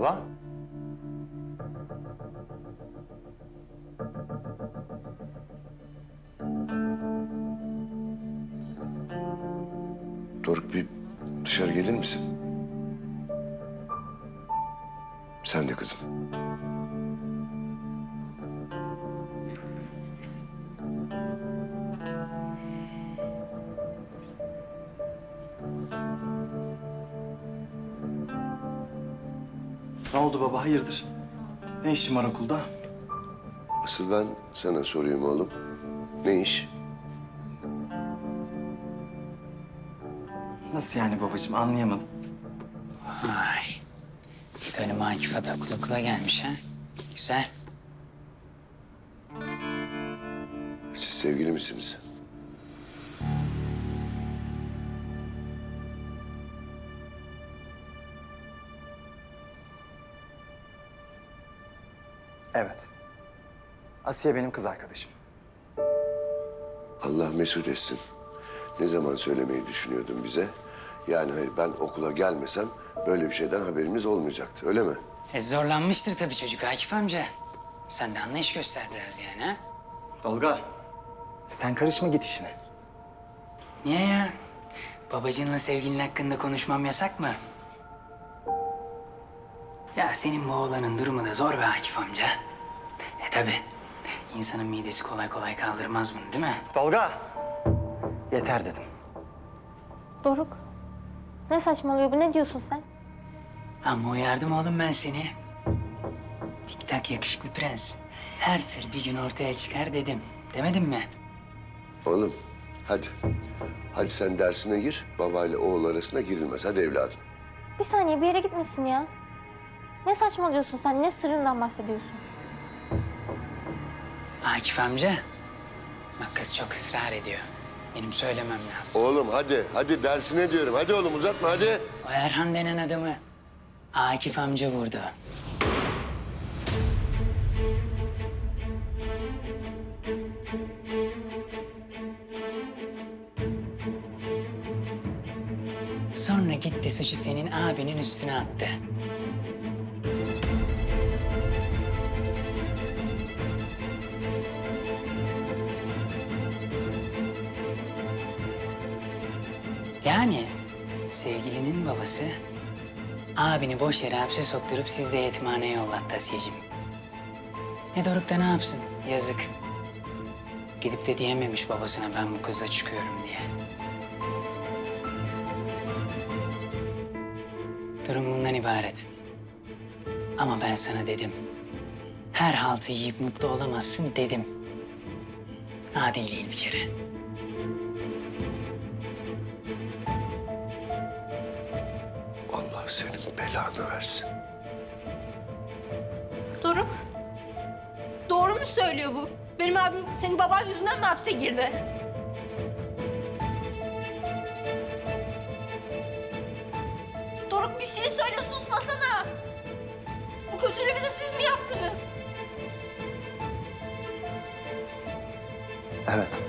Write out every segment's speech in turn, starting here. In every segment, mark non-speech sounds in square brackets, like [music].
Baba? Doruk bir dışarı gelir misin? Sen de kızım. Baba hayırdır? Ne işin var okulda? Asıl ben sana sorayım oğlum. Ne iş? Nasıl yani babacığım anlayamadım. Ay. Bir de önüme Akif Atakul okula gelmiş ha. Güzel. Siz sevgili misiniz? Evet. Asiye benim kız arkadaşım. Allah mesut etsin. Ne zaman söylemeyi düşünüyordun bize? Yani hayır ben okula gelmesem böyle bir şeyden haberimiz olmayacaktı öyle mi? E zorlanmıştır tabii çocuk Akif amca. Sen de anlayış göster biraz yani ha. Tolga. Sen karışma git işine. Niye ya? Babacığınla sevgilin hakkında konuşmam yasak mı? Ya senin bu oğlanın durumu da zor be Akif amca. E tabii. İnsanın midesi kolay kolay kaldırmaz bunu değil mi? Tolga. Yeter dedim. Doruk. Ne saçmalıyor bu? Ne diyorsun sen? Ama uyardım oğlum ben seni. Tik tak yakışıklı prens. Her sır bir gün ortaya çıkar dedim. Demedim mi? Oğlum hadi. Hadi sen dersine gir. Babayla oğul arasına girilmez. Hadi evladım. Bir saniye bir yere gitmesin ya. Ne saçmalıyorsun sen? Ne sırrından bahsediyorsun? Akif amca. Bak kız çok ısrar ediyor. Benim söylemem lazım. Oğlum hadi. Hadi dersine diyorum. Hadi oğlum uzatma hadi. O Erhan denen adamı Akif amca vurdu. Sonra gitti suçu senin abinin üstüne attı. Yani sevgilinin babası abini boş yere hapse sokturup siz de yetimhaneye yollattı Asiye'cim. Ne Doruk da ne yapsın? Yazık. Gidip de diyememiş babasına ben bu kızla çıkıyorum diye. Durum bundan ibaret. Ama ben sana dedim. Her haltı yiyip mutlu olamazsın dedim. Adil değil bir kere. Belanı versin. Doruk. Doğru mu söylüyor bu? Benim abim senin baban yüzünden mi hapse girdi? Doruk bir şey söyle susmasana. Bu kötülüğü bize siz mi yaptınız? Evet.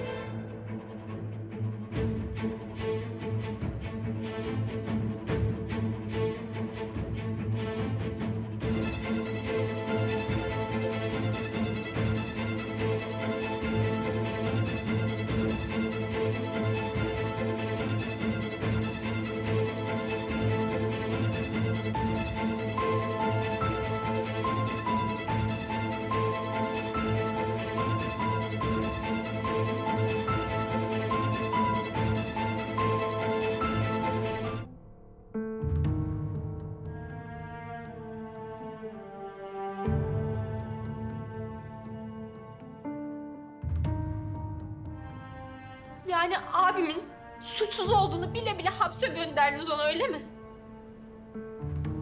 Onu öyle mi?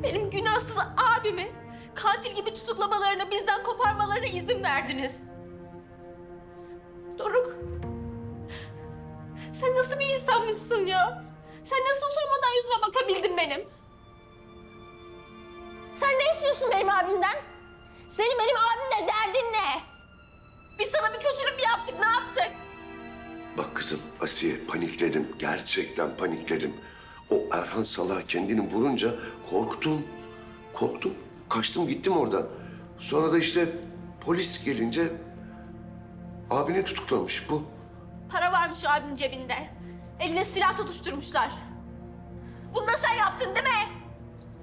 Benim günahsız abimi katil gibi tutuklamalarına, bizden koparmalarına izin verdiniz. Doruk. Sen nasıl bir insanmışsın ya? Sen nasıl utanmadan yüzüme bakabildin benim? Sen ne istiyorsun benim abimden? Senin benim abimle derdin ne? Biz sana bir kötülük mü yaptık, ne yaptık? Bak kızım Asiye panikledim. Gerçekten panikledim. Erhan Salah kendini vurunca korktum. Korktum. Kaçtım gittim oradan. Sonra da işte polis gelince abini tutuklamış bu. Para varmış abinin cebinde. Eline silah tutuşturmuşlar. Bunu da sen yaptın değil mi?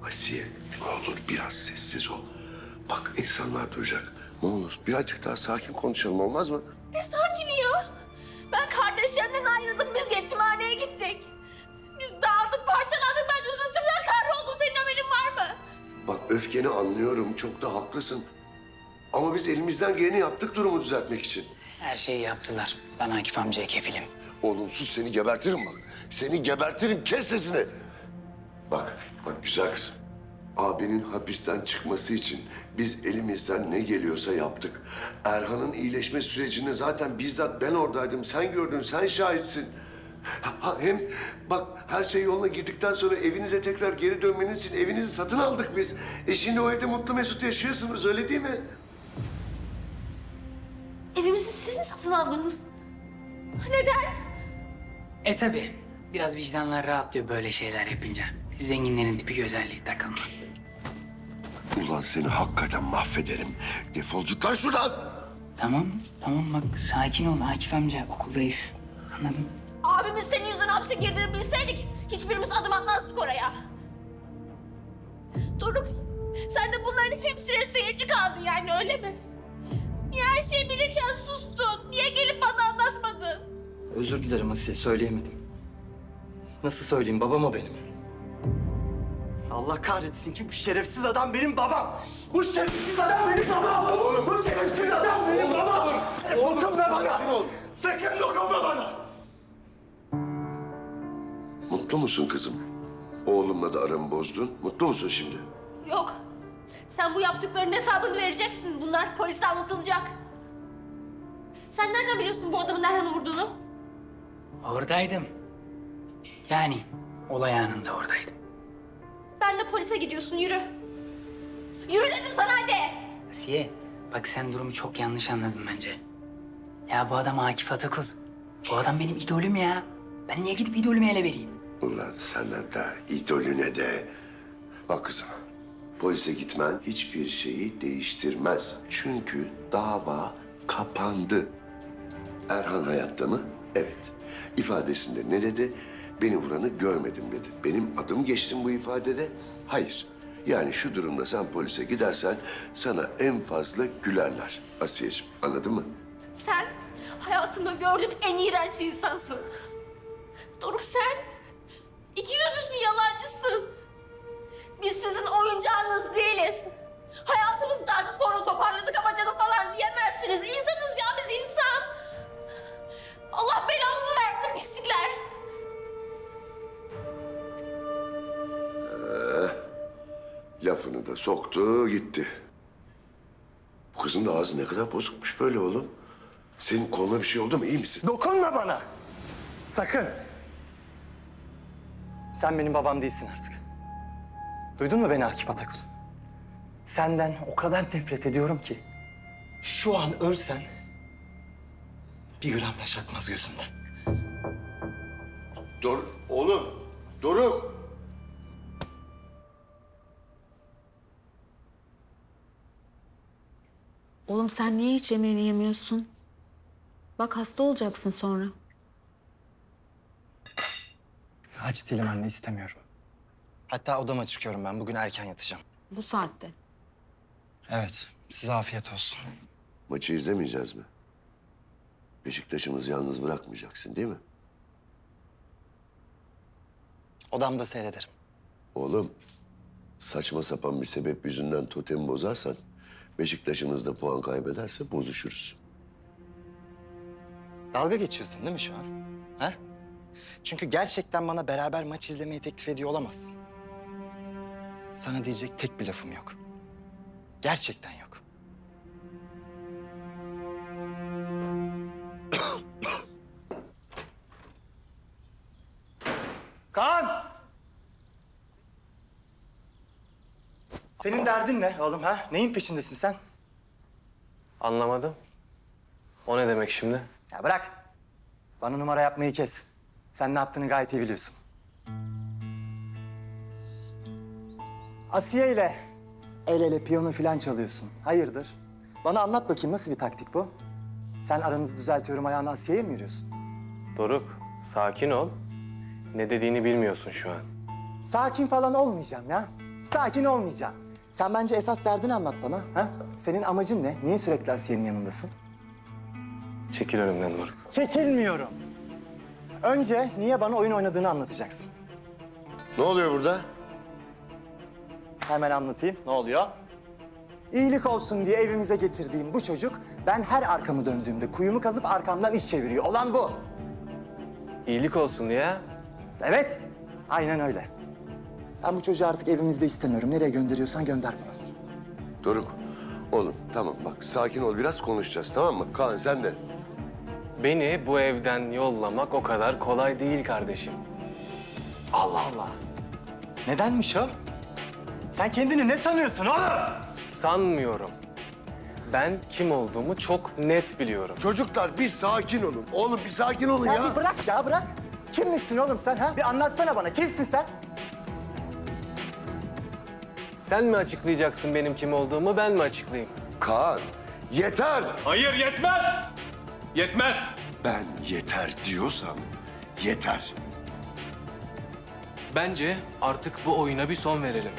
Asiye ne olur biraz sessiz ol. Bak insanlar duyacak. Ne olur birazcık daha sakin konuşalım olmaz mı? Ne sakini ya? Ben kardeşlerimden ayrıldım. Biz yetimhaneye gittik. Dağıldık, parçalandık. Ben üzüntümden kahroldum. Senin haberin var mı? Bak öfkeni anlıyorum çok da haklısın. Ama biz elimizden geleni yaptık durumu düzeltmek için. Her şeyi yaptılar. Ben Akif amcaya kefilim. Oğlum sus seni gebertirim bak. Seni gebertirim kes sesini. Bak bak güzel kızım. Abinin hapisten çıkması için biz elimizden ne geliyorsa yaptık. Erhan'ın iyileşme sürecinde zaten bizzat ben oradaydım. Sen gördün, sen şahitsin. Ha, hem bak her şey yoluna girdikten sonra evinize tekrar geri dönmeniz için evinizi satın aldık biz. E şimdi o evde mutlu mesut yaşıyorsunuz öyle değil mi? Evimizi siz mi satın aldınız? Neden? E tabi. Biraz vicdanlar rahatlıyor böyle şeyler yapınca. Zenginlerin tipik özelliği takılma. Ulan seni hakikaten mahvederim. Defol git lan şuradan. Tamam, tamam bak sakin ol Akif amca. Okuldayız. Anladın? Abimiz senin yüzünden hapse girdiğini bilseydik hiçbirimiz adım atmazdık oraya. Doruk, sen de bunların hepsine seyirci kaldın yani öyle mi? Niye her şeyi bilirken sustun? Niye gelip bana anlatmadın? Özür dilerim Asiye, söyleyemedim. Nasıl söyleyeyim, babam o benim. Allah kahretsin ki bu şerefsiz adam benim babam. Bu şerefsiz adam benim babam. Oğlum. Bu şerefsiz adam benim babam. Dokunma bana. Sakın dokunma bana. Mutlu musun kızım? Oğlumla da aramı bozdun. Mutlu musun şimdi? Yok. Sen bu yaptıklarının hesabını vereceksin. Bunlar polise anlatılacak. Sen nereden biliyorsun bu adamın nereden vurduğunu? Oradaydım. Yani olay anında oradaydım. Ben de polise gidiyorsun yürü. Yürü dedim sana hadi. Asiye, bak sen durumu çok yanlış anladın bence. Ya bu adam Akif Atakul. Bu adam benim idolüm ya. Ben niye gidip idolümü ele vereyim? Ulan sana da idolüne de. Bak kızım. Polise gitmen hiçbir şeyi değiştirmez. Çünkü dava kapandı. Erhan hayatta mı? Evet. İfadesinde ne dedi? Beni vuranı görmedim dedi. Benim adım geçtim bu ifadede. Hayır. Yani şu durumda sen polise gidersen sana en fazla gülerler Asiye'ciğim. Anladın mı? Sen hayatımda gördüğüm en iğrenç insansın. Doruk sen iki yüzlüsün, yalancısın. Biz sizin oyuncağınız değiliz. Hayatımızdan sonra toparladık ama canım falan diyemezsiniz. İnsanız ya biz insan. Allah belanızı versin pislikler. Lafını da soktu gitti. Bu kızın da ağzı ne kadar bozukmuş böyle oğlum. Senin koluna bir şey oldu mu iyi misin? Dokunma bana. Sakın. Sen benim babam değilsin artık. Duydun mu beni Akif Atakul? Senden o kadar nefret ediyorum ki... ...şu an ölsen... ...bir gram yaş akmaz gözünden. Dur oğlum. Doruk. Oğlum sen niye hiç yemeğini yemiyorsun? Bak hasta olacaksın sonra. Aç değilim anne istemiyorum. Hatta odama çıkıyorum ben. Bugün erken yatacağım. Bu saatte. Evet. Size afiyet olsun. Maçı izlemeyeceğiz mi? Beşiktaş'ımızı yalnız bırakmayacaksın değil mi? Odamda seyrederim. Oğlum saçma sapan bir sebep yüzünden totemi bozarsan... ...Beşiktaş'ımız da puan kaybederse bozuşuruz. Dalga geçiyorsun değil mi şu an? Ha? Çünkü gerçekten bana beraber maç izlemeyi teklif ediyor olamazsın. Sana diyecek tek bir lafım yok. Gerçekten yok. Kaan! Senin derdin ne oğlum ha? Neyin peşindesin sen? Anlamadım. O ne demek şimdi? Ya bırak. Bana numara yapmayı kes. Sen ne yaptığını gayet iyi biliyorsun. Asiye ile El ele piyano falan çalıyorsun. Hayırdır? Bana anlat bakayım nasıl bir taktik bu? Sen aranızı düzeltiyorum ayağını Asiye'ye mi yürüyorsun? Doruk, sakin ol. Ne dediğini bilmiyorsun şu an. Sakin falan olmayacağım ya. Sakin olmayacağım. Sen bence esas derdini anlat bana. Ha? Senin amacın ne? Niye sürekli Asiye'nin yanındasın? Çekil önümden Doruk. Çekilmiyorum. Önce niye bana oyun oynadığını anlatacaksın. Ne oluyor burada? Hemen anlatayım. Ne oluyor? İyilik olsun diye evimize getirdiğim bu çocuk... ...ben her arkamı döndüğümde kuyumu kazıp arkamdan iş çeviriyor. Olan bu. İyilik olsun diye. Evet, aynen öyle. Ben bu çocuğu artık evimizde istemiyorum. Nereye gönderiyorsan gönder bana. Doruk, oğlum tamam bak sakin ol biraz konuşacağız tamam mı? Kaan sen de. Beni bu evden yollamak o kadar kolay değil kardeşim. Allah Allah. Nedenmiş o? Sen kendini ne sanıyorsun oğlum? Sanmıyorum. Ben kim olduğumu çok net biliyorum. Çocuklar bir sakin olun. Oğlum bir sakin olun Ya ya. bir bırak ya bırak. Kim misin oğlum sen ha? Bir anlatsana bana. Kimsin sen? Sen mi açıklayacaksın benim kim olduğumu, ben mi açıklayayım? Kaan yeter. Hayır yetmez. Yetmez. Ben yeter diyorsam yeter. Bence artık bu oyuna bir son verelim.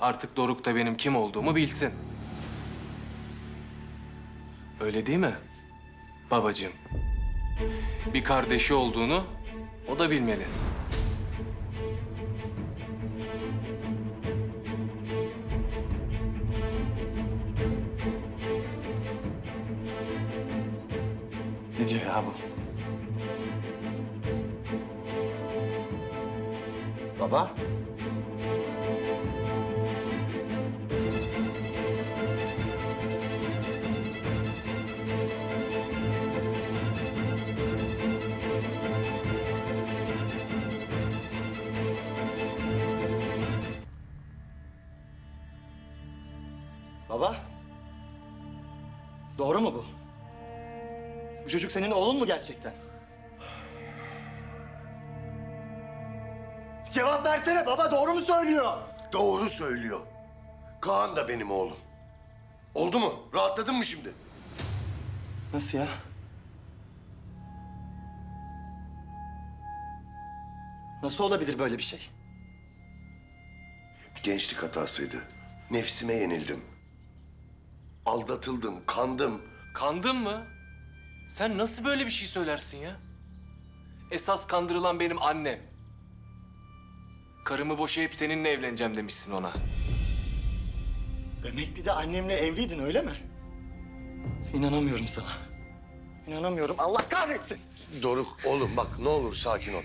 Artık Doruk da benim kim olduğumu bilsin. Öyle değil mi? Babacığım. Bir kardeşi olduğunu o da bilmeli. Ne diyor ya bu? Baba. Bu çocuk senin oğlun mu gerçekten? Cevap versene baba doğru mu söylüyor? Doğru söylüyor. Kaan da benim oğlum. Oldu mu? Rahatladın mı şimdi? Nasıl ya? Nasıl olabilir böyle bir şey? Bir gençlik hatasıydı. Nefsime yenildim. Aldatıldım, kandım. Kandın mı? Sen nasıl böyle bir şey söylersin ya? Esas kandırılan benim annem. Karımı boşayıp seninle evleneceğim demişsin ona. Demek bir de annemle evliydin öyle mi? İnanamıyorum sana. İnanamıyorum. Allah kahretsin. Doruk, oğlum bak ne olur sakin ol.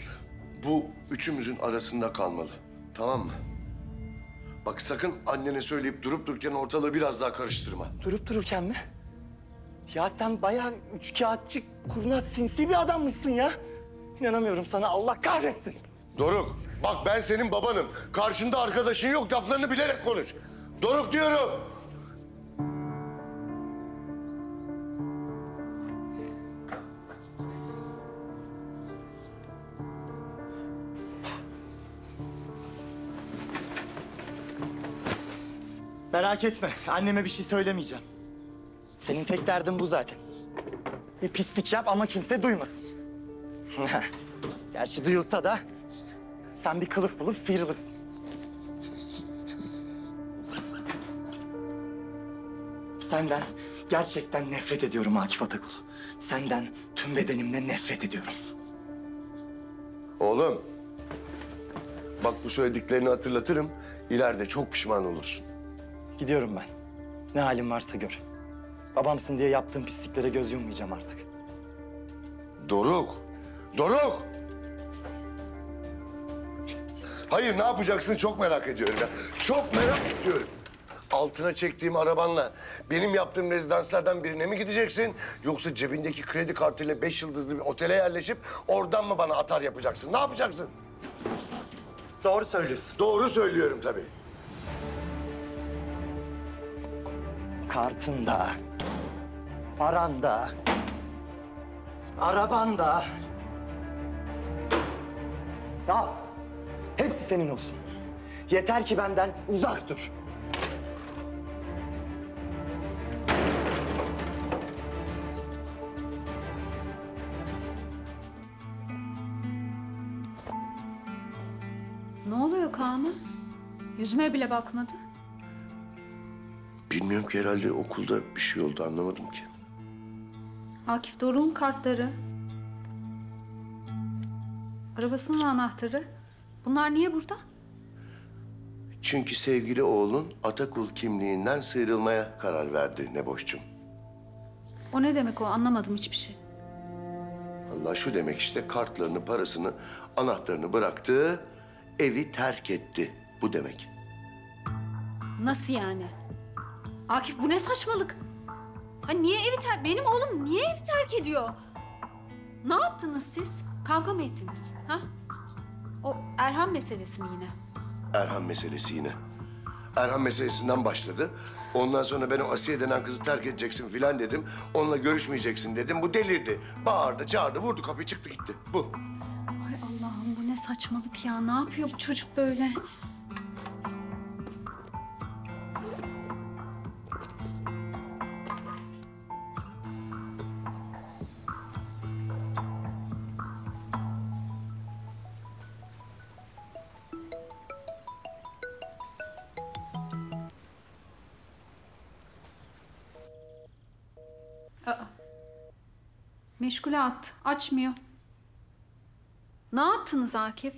Bu üçümüzün arasında kalmalı. Tamam mı? Bak sakın annene söyleyip durup dururken ortalığı biraz daha karıştırma. Durup dururken mi? Ya sen bayağı üçkağıtçı, kurnaz, sinsi bir adammışsın ya. İnanamıyorum sana. Allah kahretsin. Doruk, bak ben senin babanım. Karşında arkadaşın yok, laflarını bilerek konuş. Doruk diyorum. Merak etme. Anneme bir şey söylemeyeceğim. Senin tek derdin bu zaten. Bir pislik yap ama kimse duymasın. [laughs] Gerçi duyulsa da sen bir kılıf bulup sıyrılırsın. Senden gerçekten nefret ediyorum Akif Atakul. Senden tüm bedenimle nefret ediyorum. Oğlum, bak bu söylediklerini hatırlatırım. İleride çok pişman olursun. Gidiyorum ben. Ne halin varsa gör. Babamsın diye yaptığım pisliklere göz yummayacağım artık. Doruk, Doruk! Hayır, ne yapacaksın çok merak ediyorum ya. Çok merak ediyorum. Altına çektiğim arabanla benim yaptığım rezidanslardan birine mi gideceksin? Yoksa cebindeki kredi kartıyla beş yıldızlı bir otele yerleşip oradan mı bana atar yapacaksın? Ne yapacaksın? Doğru söylüyorsun. Doğru söylüyorum tabii. Kartında, Paran da, araban da. Hepsi senin olsun. Yeter ki benden uzak dur. Ne oluyor Kaan'a? Yüzüme bile bakmadı. Bilmiyorum ki herhalde okulda bir şey oldu anlamadım ki. Akif Doruk'un kartları. Arabasının anahtarı. Bunlar niye burada? Çünkü sevgili oğlun Atakul kimliğinden sıyrılmaya karar verdi Neboş'cum. O ne demek o? Anlamadım hiçbir şey. Allah şu demek işte kartlarını, parasını, anahtarını bıraktı, evi terk etti. Bu demek. Nasıl yani? Akif bu ne saçmalık? Ha niye evi terk... Benim oğlum niye evi terk ediyor? Ne yaptınız siz? Kavga mı ettiniz? Ha? O Erhan meselesi mi yine? Erhan meselesi yine. Erhan meselesinden başladı. Ondan sonra ben o Asiye denen kızı terk edeceksin filan dedim. Onunla görüşmeyeceksin dedim. Bu delirdi. Bağırdı, çağırdı, vurdu kapıyı çıktı gitti. Bu. Ay Allah'ım bu ne saçmalık ya. Ne yapıyor bu çocuk böyle? Meşgule attı. Açmıyor. Ne yaptınız Akif?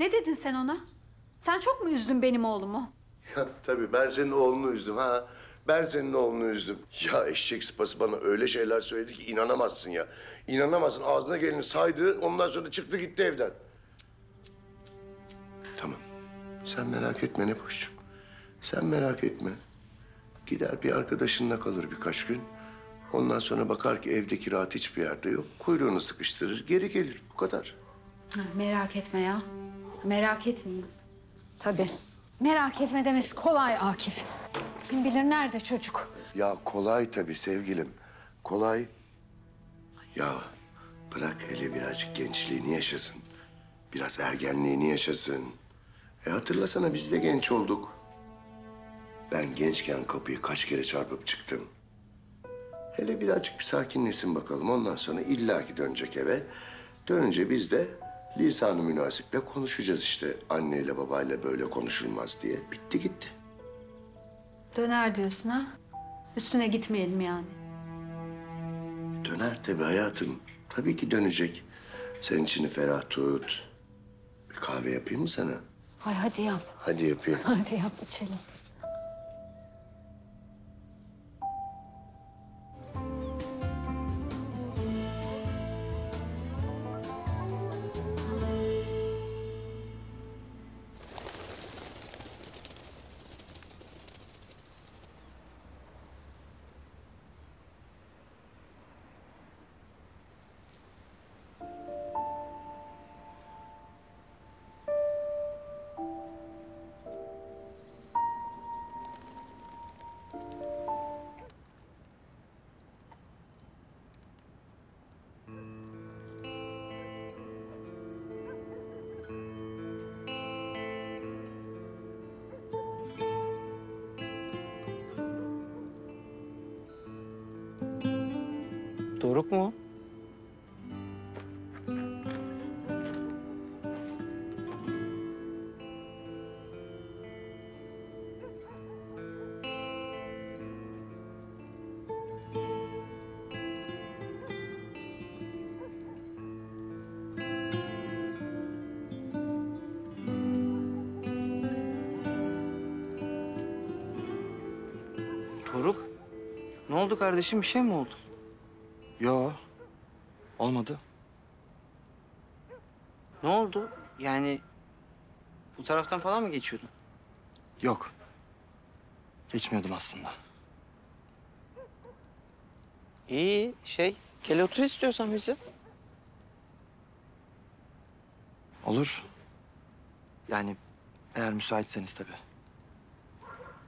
Ne dedin sen ona? Sen çok mu üzdün benim oğlumu? Ya tabii ben senin oğlunu üzdüm ha. Ben senin oğlunu üzdüm. Ya eşek sıpası bana öyle şeyler söyledi ki inanamazsın ya. İnanamazsın. Ağzına geleni saydı. Ondan sonra çıktı gitti evden. Tamam. Sen merak etme ne boşçum. Sen merak etme. Gider bir arkadaşınla kalır birkaç gün. Ondan sonra bakar ki evdeki rahat hiçbir yerde yok. Kuyruğunu sıkıştırır, geri gelir. Bu kadar. Ha, merak etme ya. Merak etmeyin. Tabii. Merak etme demesi kolay Akif. Kim bilir nerede çocuk? Ya kolay tabii sevgilim. Kolay. Ya bırak hele birazcık gençliğini yaşasın. Biraz ergenliğini yaşasın. E hatırlasana biz de genç olduk. Ben gençken kapıyı kaç kere çarpıp çıktım. Hele birazcık bir sakinlesin bakalım. Ondan sonra illaki dönecek eve. Dönünce biz de lisan-ı münasiple konuşacağız işte. Anneyle babayla böyle konuşulmaz diye. Bitti gitti. Döner diyorsun ha? Üstüne gitmeyelim yani. Döner tabii hayatım. Tabii ki dönecek. Sen içini ferah tut. Bir kahve yapayım mı sana? Ay hadi yap. Hadi yapayım. [laughs] Hadi yap içelim. Oldu kardeşim? Bir şey mi oldu? Yo. Olmadı. Ne oldu? Yani bu taraftan falan mı geçiyordun? Yok. Geçmiyordum aslında. İyi, şey, gel otur istiyorsan bize. Olur. Yani eğer müsaitseniz tabii.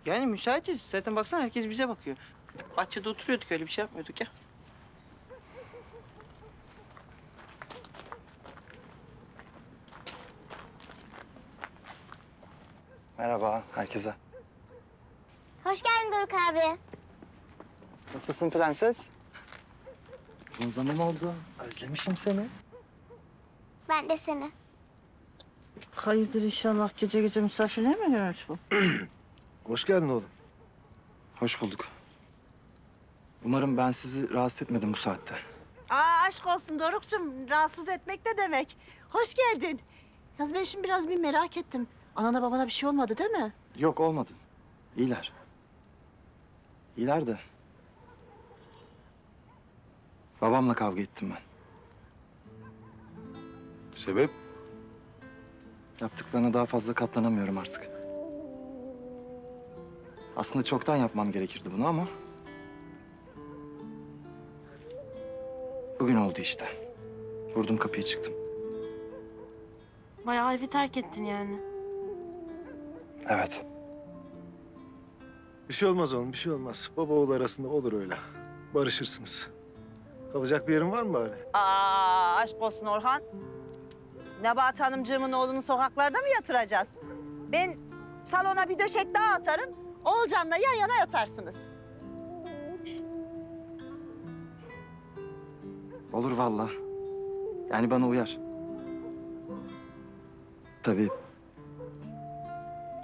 Yani müsaitiz. Zaten baksana herkes bize bakıyor. Bahçede oturuyorduk öyle bir şey yapmıyorduk ya. Merhaba herkese. Hoş geldin Doruk abi. Nasılsın prenses? Uzun zaman oldu. Özlemişim seni. Ben de seni. Hayırdır inşallah gece gece misafirliğe mi gelmiş bu? [clears throat] Hoş geldin oğlum. Hoş bulduk. Umarım ben sizi rahatsız etmedim bu saatte. Aa aşk olsun Doruk'cum. Rahatsız etmek ne demek? Hoş geldin. Yaz ben şimdi biraz bir merak ettim. Anana babana bir şey olmadı değil mi? Yok olmadı. İyiler. İyiler de. Babamla kavga ettim ben. Sebep? Yaptıklarına daha fazla katlanamıyorum artık. Aslında çoktan yapmam gerekirdi bunu ama... Bugün oldu işte. Vurdum kapıyı çıktım. Bayağı evi terk ettin yani. Evet. Bir şey olmaz oğlum, bir şey olmaz. Baba oğul arasında olur öyle. Barışırsınız. Kalacak bir yerin var mı bari? Aa aşk olsun Orhan. Nebahat Hanımcığımın oğlunu sokaklarda mı yatıracağız? Ben salona bir döşek daha atarım. Oğulcan'la yan yana yatarsınız. Olur vallahi. Yani bana uyar. Tabii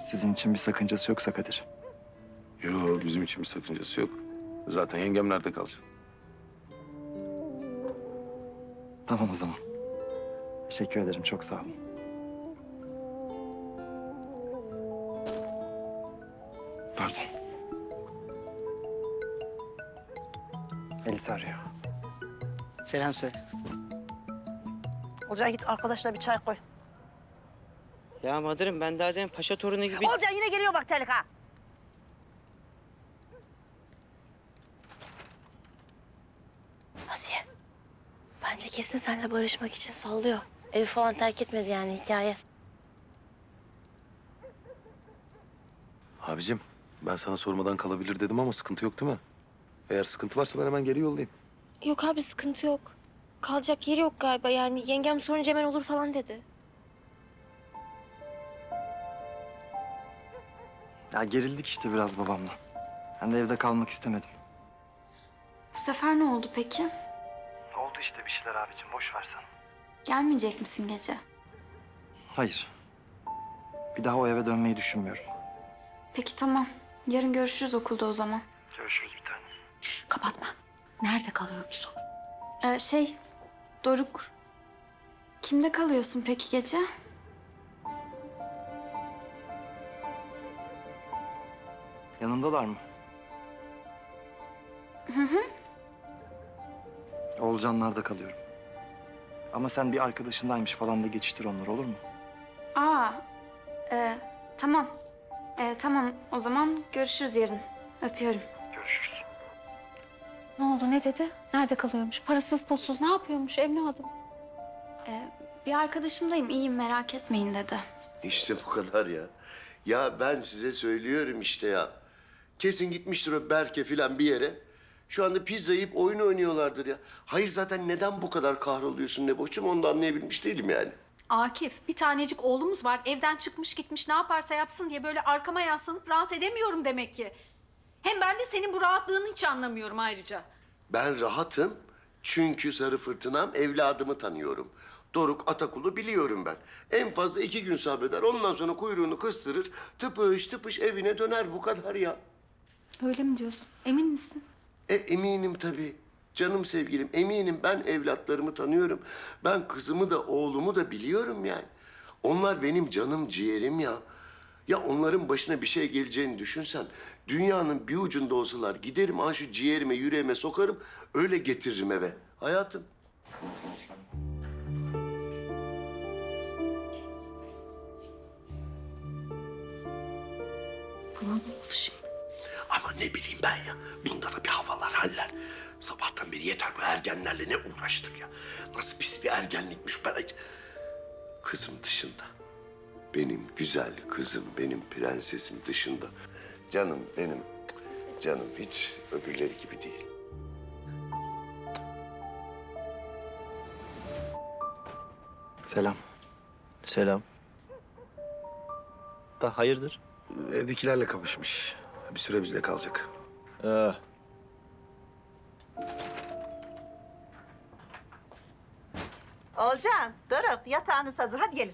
sizin için bir sakıncası yoksa Kadir. Yok, bizim için bir sakıncası yok. Zaten yengem nerede kalacak? Tamam o zaman. Teşekkür ederim. Çok sağ olun. Pardon. Elisa arıyor. Selam söyle. Olcan git arkadaşlar bir çay koy. Ya Madırım ben daha demin paşa torunu gibi... Olcan yine geliyor bak tehlike. ha. Asiye. Bence kesin seninle barışmak için sallıyor. Evi falan terk etmedi yani hikaye. Abicim, ben sana sormadan kalabilir dedim ama sıkıntı yok değil mi? Eğer sıkıntı varsa ben hemen geri yollayayım. Yok abi sıkıntı yok. Kalacak yeri yok galiba yani yengem sorunca hemen olur falan dedi. Ya gerildik işte biraz babamla. Ben de evde kalmak istemedim. Bu sefer ne oldu peki? Oldu işte bir şeyler abicim. Boş ver sen. Gelmeyecek misin gece? Hayır. Bir daha o eve dönmeyi düşünmüyorum. Peki tamam. Yarın görüşürüz okulda o zaman. Görüşürüz bir tane. Kapatma. Nerede kalıyormuş o? Ee, şey, Doruk. Kimde kalıyorsun peki gece? Yanındalar mı? Hı hı. Oğulcanlar'da kalıyorum. Ama sen bir arkadaşındaymış falan da geçiştir onları olur mu? Aa, e, tamam. E, tamam o zaman görüşürüz yarın. Öpüyorum. Ne oldu ne dedi? Nerede kalıyormuş? Parasız pulsuz ne yapıyormuş evladım? E, bir arkadaşımdayım iyiyim merak etmeyin dedi. İşte bu kadar ya. Ya ben size söylüyorum işte ya. Kesin gitmiştir o Berke filan bir yere. Şu anda pizza yiyip oyun oynuyorlardır ya. Hayır zaten neden bu kadar kahroluyorsun ne boçum onu da anlayabilmiş değilim yani. Akif bir tanecik oğlumuz var evden çıkmış gitmiş ne yaparsa yapsın diye böyle arkama yaslanıp rahat edemiyorum demek ki. Hem ben de senin bu rahatlığını hiç anlamıyorum ayrıca. Ben rahatım çünkü sarı fırtınam evladımı tanıyorum. Doruk Atakul'u biliyorum ben. En fazla iki gün sabreder. Ondan sonra kuyruğunu kıstırır. Tıpış tıpış evine döner. Bu kadar ya. Öyle mi diyorsun? Emin misin? E eminim tabii. Canım sevgilim eminim ben evlatlarımı tanıyorum. Ben kızımı da oğlumu da biliyorum yani. Onlar benim canım ciğerim ya. Ya onların başına bir şey geleceğini düşünsen... ...dünyanın bir ucunda olsalar giderim ha şu ciğerime, yüreğime sokarım... ...öyle getiririm eve. Hayatım. Buna ne oldu şimdi? Ama ne bileyim ben ya. Bunda da bir havalar, haller. Sabahtan beri yeter bu ergenlerle ne uğraştık ya. Nasıl pis bir ergenlikmiş ben. Kızım dışında. Benim güzel kızım, benim prensesim dışında. Canım benim, canım hiç öbürleri gibi değil. Selam. Selam. Da hayırdır? Evdekilerle kapışmış. Bir süre bizde kalacak. Ee, Olcan, Doruk yatağınız hazır. Hadi gelin.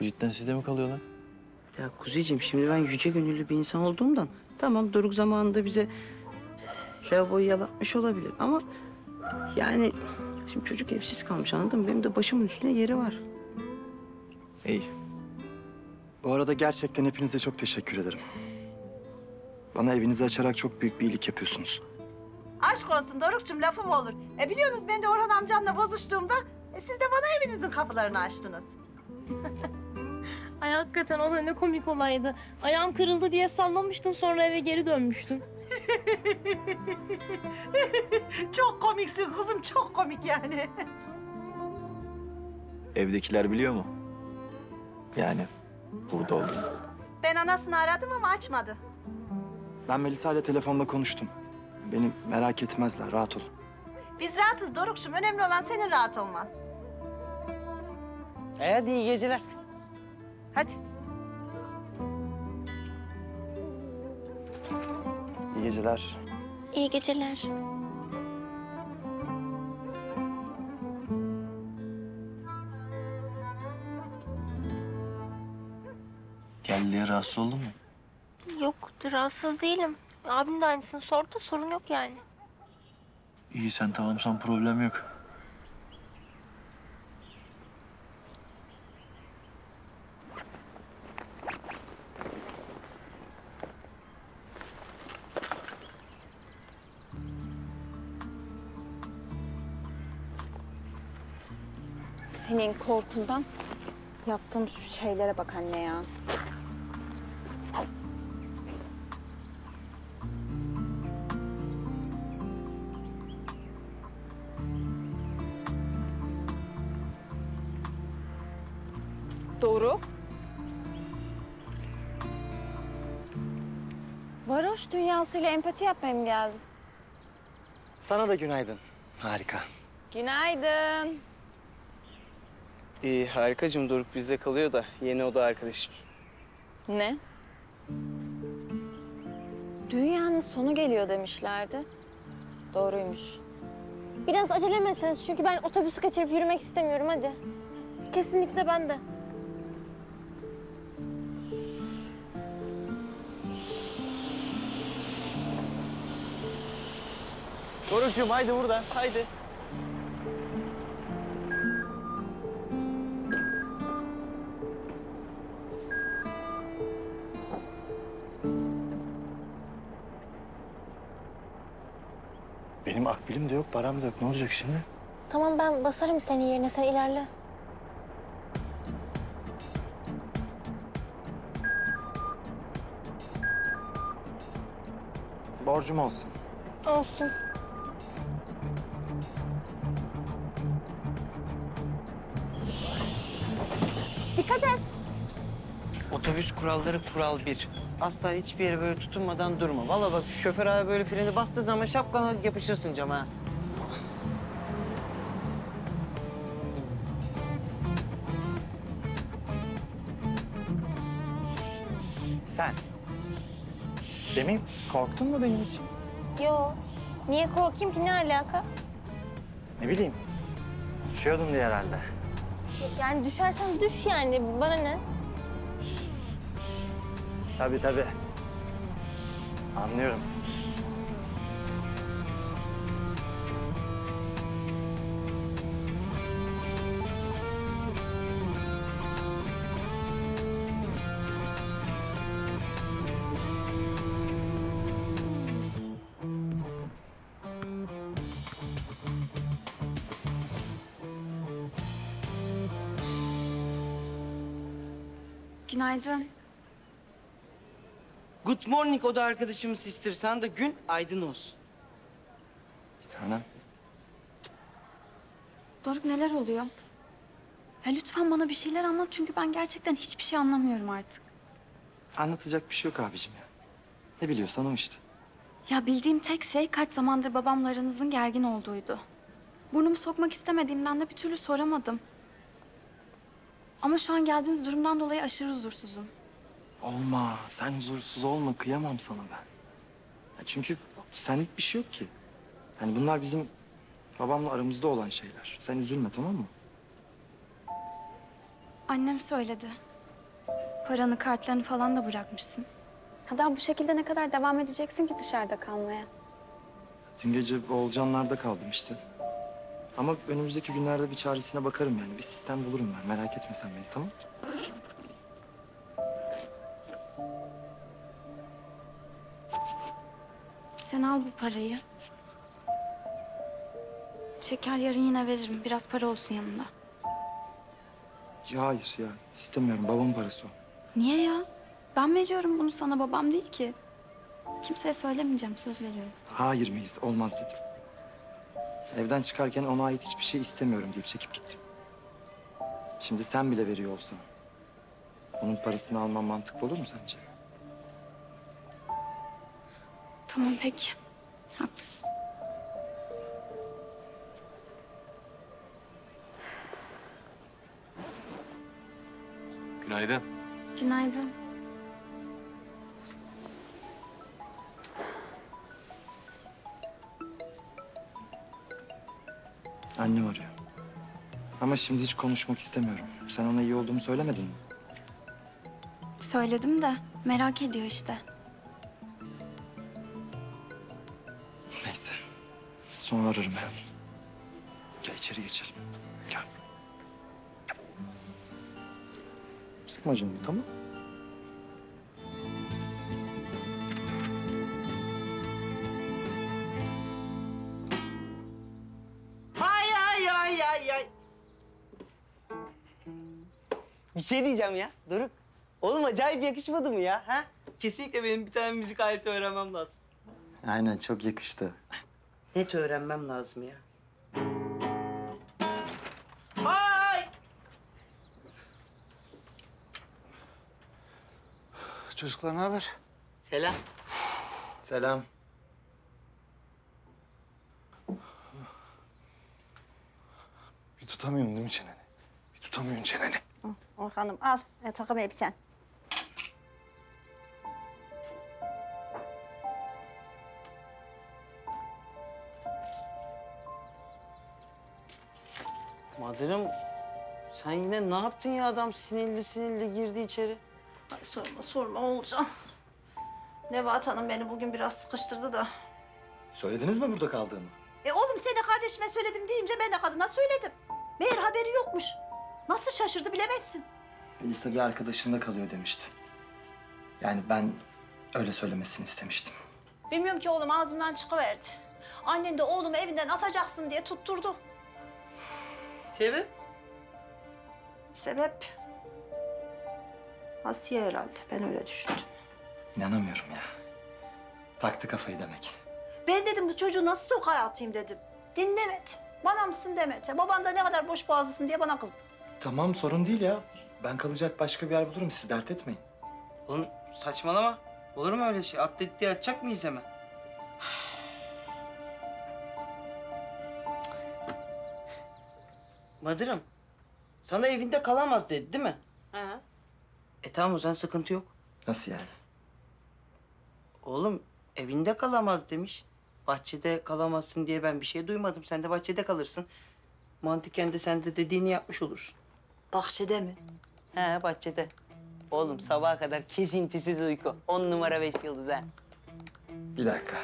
Bu cidden sizde mi kalıyor lan? Ya Kuzeyciğim şimdi ben yüce gönüllü bir insan olduğumdan tamam Doruk zamanında bize lavaboyu yalatmış olabilir ama yani şimdi çocuk evsiz kalmış anladın mı? Benim de başımın üstüne yeri var. İyi. Bu arada gerçekten hepinize çok teşekkür ederim. Bana evinizi açarak çok büyük bir iyilik yapıyorsunuz. Aşk olsun Doruk'cum lafım olur. E biliyorsunuz ben de Orhan amcanla bozuştuğumda e, siz de bana evinizin kapılarını açtınız. [laughs] Ay hakikaten o da ne komik olaydı. Ayağım kırıldı diye sallamıştın sonra eve geri dönmüştün. [laughs] çok komiksin kızım çok komik yani. Evdekiler biliyor mu? Yani burada olduğunu. Ben anasını aradım ama açmadı. Ben Melisa ile telefonda konuştum. Beni merak etmezler, rahat olun. Biz rahatız Doruk'cum önemli olan senin rahat olman. E hadi iyi geceler. Hadi. İyi geceler. İyi geceler. Geldi diye rahatsız oldun mu? Yok rahatsız değilim. Abim de aynısını sordu da sorun yok yani. İyi sen tamamsan problem yok. Senin korkundan yaptığım şu şeylere bak anne ya. Doğru. Varoş dünyasıyla empati yapmaya mı geldin? Sana da günaydın. Harika. Günaydın. İyi harikacığım Doruk bizde kalıyor da yeni oda arkadaşım. Ne? Dünyanın sonu geliyor demişlerdi. Doğruymuş. Biraz acelemeseniz çünkü ben otobüsü kaçırıp yürümek istemiyorum hadi. Kesinlikle ben de. Doruk'cum haydi buradan haydi. Akbilim de yok, param da yok. Ne olacak şimdi? Tamam ben basarım senin yerine sen ilerle. Borcum olsun. Olsun. Dikkat et. Otobüs kuralları kural bir. Asla hiçbir yere böyle tutunmadan durma. Vallahi bak şoför abi böyle freni bastığı zaman şapkana yapışırsın cama. ha. Sen. Demin korktun mu benim için? Yo. Niye korkayım ki ne alaka? Ne bileyim. Düşüyordum diye herhalde. Yani düşersen düş yani bana ne? Tabii tabii. Anlıyorum sizi. Günaydın. Good morning oda arkadaşım sister. Sana da gün aydın olsun. Bir tanem. Doruk neler oluyor? Ya lütfen bana bir şeyler anlat çünkü ben gerçekten hiçbir şey anlamıyorum artık. Anlatacak bir şey yok abicim ya. Ne biliyorsan o işte. Ya bildiğim tek şey kaç zamandır babamla aranızın gergin olduğuydu. Burnumu sokmak istemediğimden de bir türlü soramadım. Ama şu an geldiğiniz durumdan dolayı aşırı huzursuzum. Olma. Sen huzursuz olma. Kıyamam sana ben. Ya çünkü senlik bir şey yok ki. Yani bunlar bizim babamla aramızda olan şeyler. Sen üzülme tamam mı? Annem söyledi. Paranı, kartlarını falan da bırakmışsın. Ha daha bu şekilde ne kadar devam edeceksin ki dışarıda kalmaya? Dün gece Oğulcanlar'da kaldım işte. Ama önümüzdeki günlerde bir çaresine bakarım yani. Bir sistem bulurum ben. Merak etme sen beni tamam Sen al bu parayı. Çeker yarın yine veririm. Biraz para olsun yanında. Ya hayır ya. istemiyorum. Babamın parası o. Niye ya? Ben veriyorum bunu sana babam değil ki. Kimseye söylemeyeceğim söz veriyorum. Hayır Melis olmaz dedim. Evden çıkarken ona ait hiçbir şey istemiyorum deyip çekip gittim. Şimdi sen bile veriyor olsan. Onun parasını alman mantıklı olur mu sence? Tamam peki. Haklısın. Günaydın. Günaydın. Annem arıyor. Ama şimdi hiç konuşmak istemiyorum. Sen ona iyi olduğumu söylemedin mi? Söyledim de merak ediyor işte. Sonra ararım ben. Gel içeri geçelim. Gel. Sıkma canını tamam Ay ay ay ay ay. Bir şey diyeceğim ya Doruk. Oğlum acayip yakışmadı mı ya? Ha? Kesinlikle benim bir tane müzik aleti öğrenmem lazım. Aynen çok yakıştı. Net öğrenmem lazım ya. Ay! Çocuklar ne haber? Selam. Selam. Bir tutamıyorum değil mi çeneni? Bir tutamıyorsun çeneni. Orhan'ım al e, takım elbisen. Madırım sen yine ne yaptın ya adam sinirli sinirli girdi içeri. Ay sorma sorma Oğulcan. Nebahat Hanım beni bugün biraz sıkıştırdı da. Söylediniz mi burada kaldığımı? E oğlum seni kardeşime söyledim deyince ben de kadına söyledim. Meğer haberi yokmuş. Nasıl şaşırdı bilemezsin. Melisa bir arkadaşında kalıyor demişti. Yani ben öyle söylemesini istemiştim. Bilmiyorum ki oğlum ağzımdan çıkıverdi. Annen de oğlumu evinden atacaksın diye tutturdu. Sebep? Sebep? Asiye herhalde. Ben öyle düşündüm. İnanamıyorum ya. Taktı kafayı demek. Ben dedim bu çocuğu nasıl sokağa atayım dedim. Dinlemedi. Bana mısın demedi. Baban da ne kadar boş boğazlısın diye bana kızdı. Tamam sorun değil ya. Ben kalacak başka bir yer bulurum siz dert etmeyin. Oğlum saçmalama. Olur mu öyle şey? Atlet diye atacak mıyız hemen? Madırım, sana evinde kalamaz dedi değil mi? He. E tamam o zaman sıkıntı yok. Nasıl yani? Oğlum evinde kalamaz demiş. Bahçede kalamazsın diye ben bir şey duymadım. Sen de bahçede kalırsın. Mantıken de sen de dediğini yapmış olursun. Bahçede mi? He bahçede. Oğlum sabaha kadar kesintisiz uyku. On numara beş yıldız ha. Bir dakika.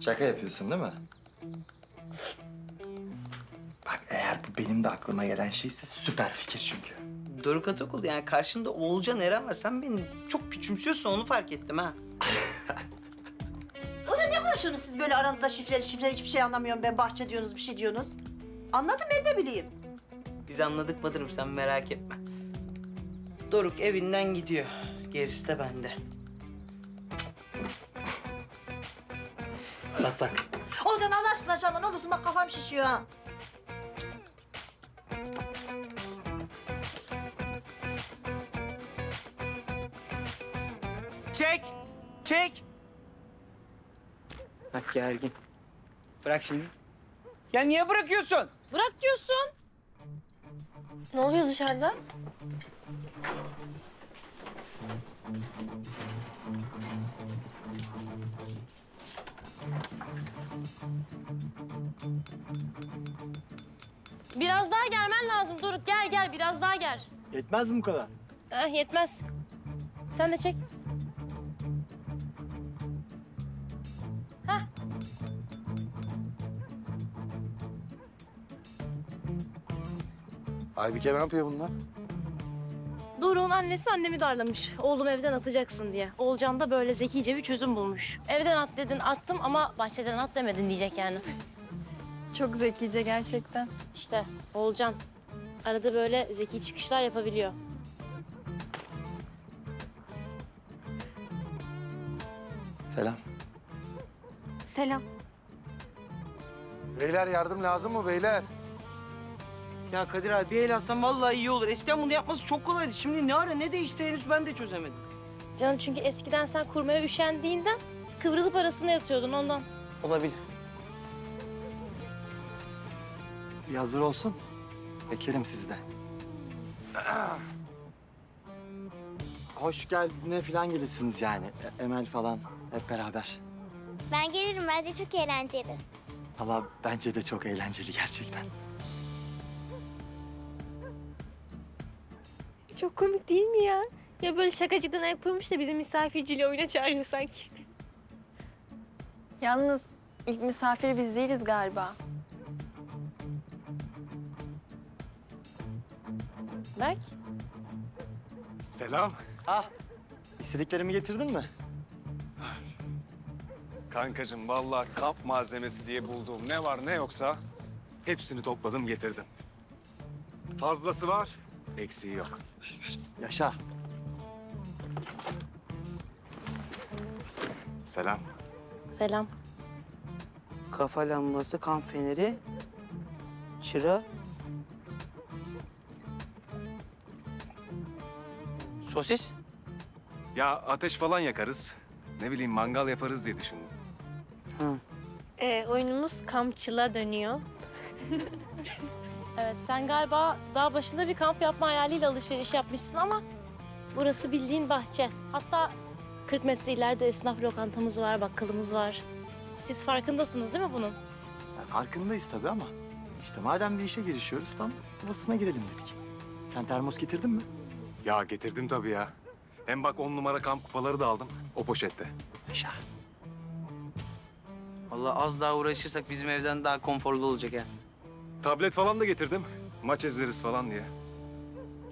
Şaka yapıyorsun değil mi? Bak eğer bu benim de aklıma gelen şeyse süper fikir çünkü. Doruk Atakul yani karşında Oğulcan Eren var. Sen beni çok küçümsüyorsun onu fark ettim ha. [laughs] Hocam ne konuşuyorsunuz siz böyle aranızda şifreli şifreli hiçbir şey anlamıyorum ben bahçe diyorsunuz bir şey diyorsunuz. Anladım ben de bileyim. Biz anladık Madırım sen merak etme. Doruk evinden gidiyor. Gerisi de bende. Bak bak. Hocam Allah aşkına canım ne olursun bak kafam şişiyor ha. Çek! Çek! Bak gergin. Bırak şimdi. Ya niye bırakıyorsun? Bırak diyorsun. Ne oluyor dışarıda? Biraz daha gelmen lazım Doruk. Gel gel biraz daha gel. Yetmez mi bu kadar? Eh, yetmez. Sen de çek. Hah. Aybike ne yapıyor bunlar? Doruk'un annesi annemi darlamış. Oğlum evden atacaksın diye. Oğulcan da böyle zekice bir çözüm bulmuş. Evden at dedin attım ama bahçeden at demedin diyecek yani. Çok zekice gerçekten. İşte Oğulcan arada böyle zeki çıkışlar yapabiliyor. Selam. Selam. Beyler yardım lazım mı beyler? Ya Kadir abi bir el atsan vallahi iyi olur. Eskiden bunu yapması çok kolaydı. Şimdi ne ara ne değişti henüz ben de çözemedim. Canım çünkü eskiden sen kurmaya üşendiğinden kıvrılıp arasına yatıyordun ondan. Olabilir. Bir hazır olsun. Beklerim sizi de. Hoş geldine falan gelirsiniz yani. E- Emel falan hep beraber. Ben gelirim. Bence çok eğlenceli. Valla bence de çok eğlenceli gerçekten. Çok komik değil mi ya? Ya böyle şakacıktan ayak kurmuş da bizi misafirciliğe oyuna çağırıyor sanki. Yalnız ilk misafir biz değiliz galiba. Berk. Selam. Ah, istediklerimi getirdin mi? Kankacığım vallahi kamp malzemesi diye bulduğum ne var ne yoksa hepsini topladım getirdim. Fazlası var, eksiği yok. Yaşa. Selam. Selam. Kafa lambası, kan feneri, çıra. Sosis. Ya ateş falan yakarız. Ne bileyim mangal yaparız diye düşündüm. Ee, oyunumuz kampçılığa dönüyor. [laughs] evet sen galiba dağ başında bir kamp yapma hayaliyle alışveriş yapmışsın ama burası bildiğin bahçe. Hatta 40 metre ileride esnaf lokantamız var, bakkalımız var. Siz farkındasınız değil mi bunun? Ya farkındayız tabii ama işte madem bir işe girişiyoruz tam havasına girelim dedik. Sen termos getirdin mi? Ya getirdim tabii ya. Hem bak on numara kamp kupaları da aldım o poşette. Yaşa. Vallahi az daha uğraşırsak bizim evden daha konforlu olacak yani. Tablet falan da getirdim. Maç izleriz falan diye.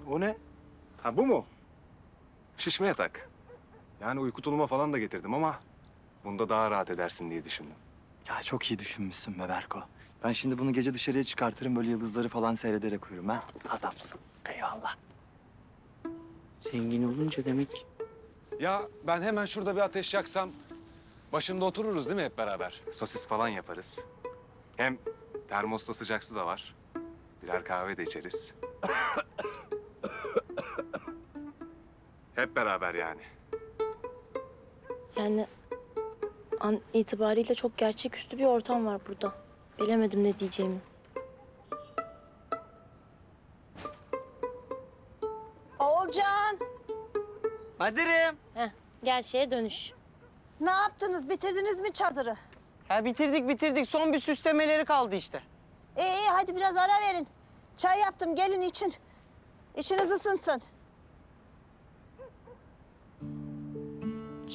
O ne? Ha bu mu? Şişme yatak. Yani uyku tuluma falan da getirdim ama bunda daha rahat edersin diye düşündüm. Ya çok iyi düşünmüşsün be Berko. Ben şimdi bunu gece dışarıya çıkartırım böyle yıldızları falan seyrederek uyurum ha. Adamsın. Eyvallah. Zengin olunca demek Ya ben hemen şurada bir ateş yaksam başında otururuz değil mi hep beraber? Sosis falan yaparız. Hem termosta sıcak su da var. Birer kahve de içeriz. hep beraber yani. Yani an itibariyle çok gerçeküstü bir ortam var burada. Bilemedim ne diyeceğimi. Kadir'im. Heh, gerçeğe dönüş. ne yaptınız? Bitirdiniz mi çadırı? Ya bitirdik bitirdik. Son bir süslemeleri kaldı işte. İyi iyi hadi biraz ara verin. Çay yaptım gelin için. İçiniz ısınsın.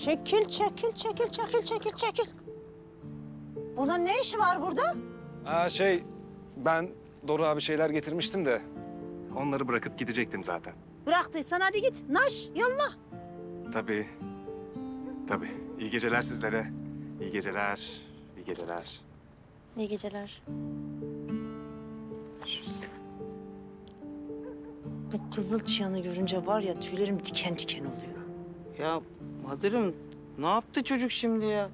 Çekil çekil çekil çekil çekil çekil. Bunun ne işi var burada? Aa şey ben Doru abi şeyler getirmiştim de onları bırakıp gidecektim zaten. Bıraktıysan hadi git. Naş yallah. Tabii. Tabii. İyi geceler sizlere. İyi geceler. İyi geceler. İyi geceler. Bu kızıl çıyanı görünce var ya tüylerim diken diken oluyor. Ya Madır'ım ne yaptı çocuk şimdi ya?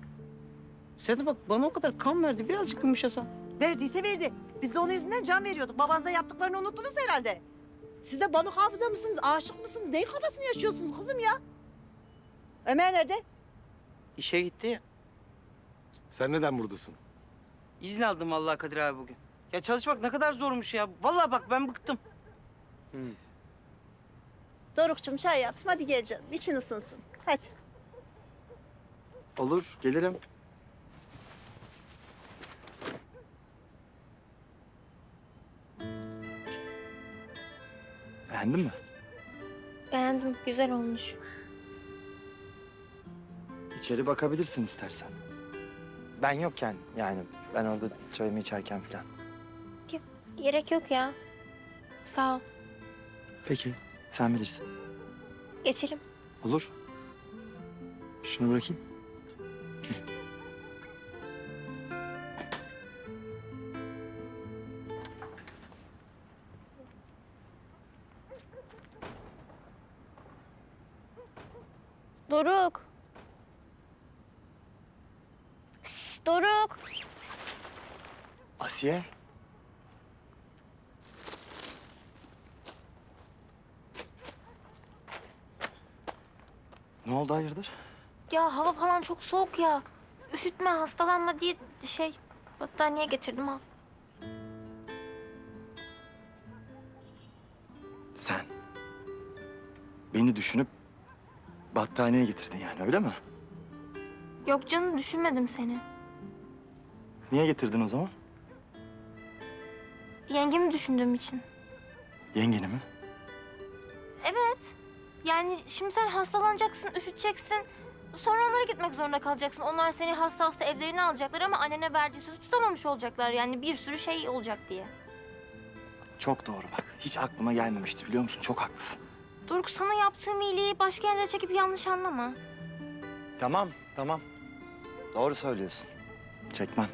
Sen de bak bana o kadar kan verdi. Birazcık yumuşasa. Verdiyse verdi. Biz de onun yüzünden can veriyorduk. Babanıza yaptıklarını unuttunuz herhalde. Siz de balık hafıza mısınız, aşık mısınız? Neyin kafasını yaşıyorsunuz kızım ya? Ömer nerede? İşe gitti ya. Sen neden buradasın? İzin aldım vallahi Kadir abi bugün. Ya çalışmak ne kadar zormuş ya. Vallahi bak ben bıktım. Doruk'cum çay yaptım. Hadi gel canım. İçin ısınsın. Hadi. Olur, gelirim. Beğendin mi? Beğendim, güzel olmuş. İçeri bakabilirsin istersen. Ben yokken yani ben orada çayımı içerken falan. Gerek yok ya. Sağ ol. Peki sen bilirsin. Geçelim. Olur. Şunu bırakayım. Asiye. Ne oldu hayırdır? Ya hava falan çok soğuk ya. Üşütme, hastalanma diye şey battaniye getirdim al. Sen beni düşünüp battaniye getirdin yani öyle mi? Yok canım düşünmedim seni. Niye getirdin o zaman? Yengemi düşündüğüm için. Yengeni mi? Evet. Yani şimdi sen hastalanacaksın, üşüteceksin. Sonra onlara gitmek zorunda kalacaksın. Onlar seni hasta hasta evlerine alacaklar ama annene verdiği sözü tutamamış olacaklar. Yani bir sürü şey olacak diye. Çok doğru bak. Hiç aklıma gelmemişti biliyor musun? Çok haklısın. Doruk sana yaptığım iyiliği başka yerlere çekip yanlış anlama. Tamam, tamam. Doğru söylüyorsun. Çekmem.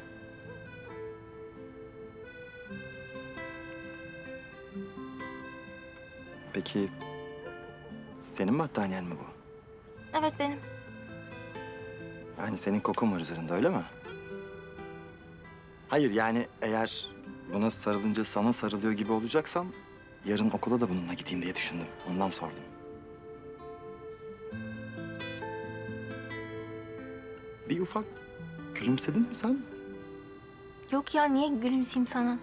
Peki senin battaniyen mi bu? Evet benim. Yani senin kokun var üzerinde öyle mi? Hayır yani eğer buna sarılınca sana sarılıyor gibi olacaksam yarın okula da bununla gideyim diye düşündüm. Ondan sordum. Bir ufak gülümsedin mi sen? Yok ya niye gülümseyeyim sana?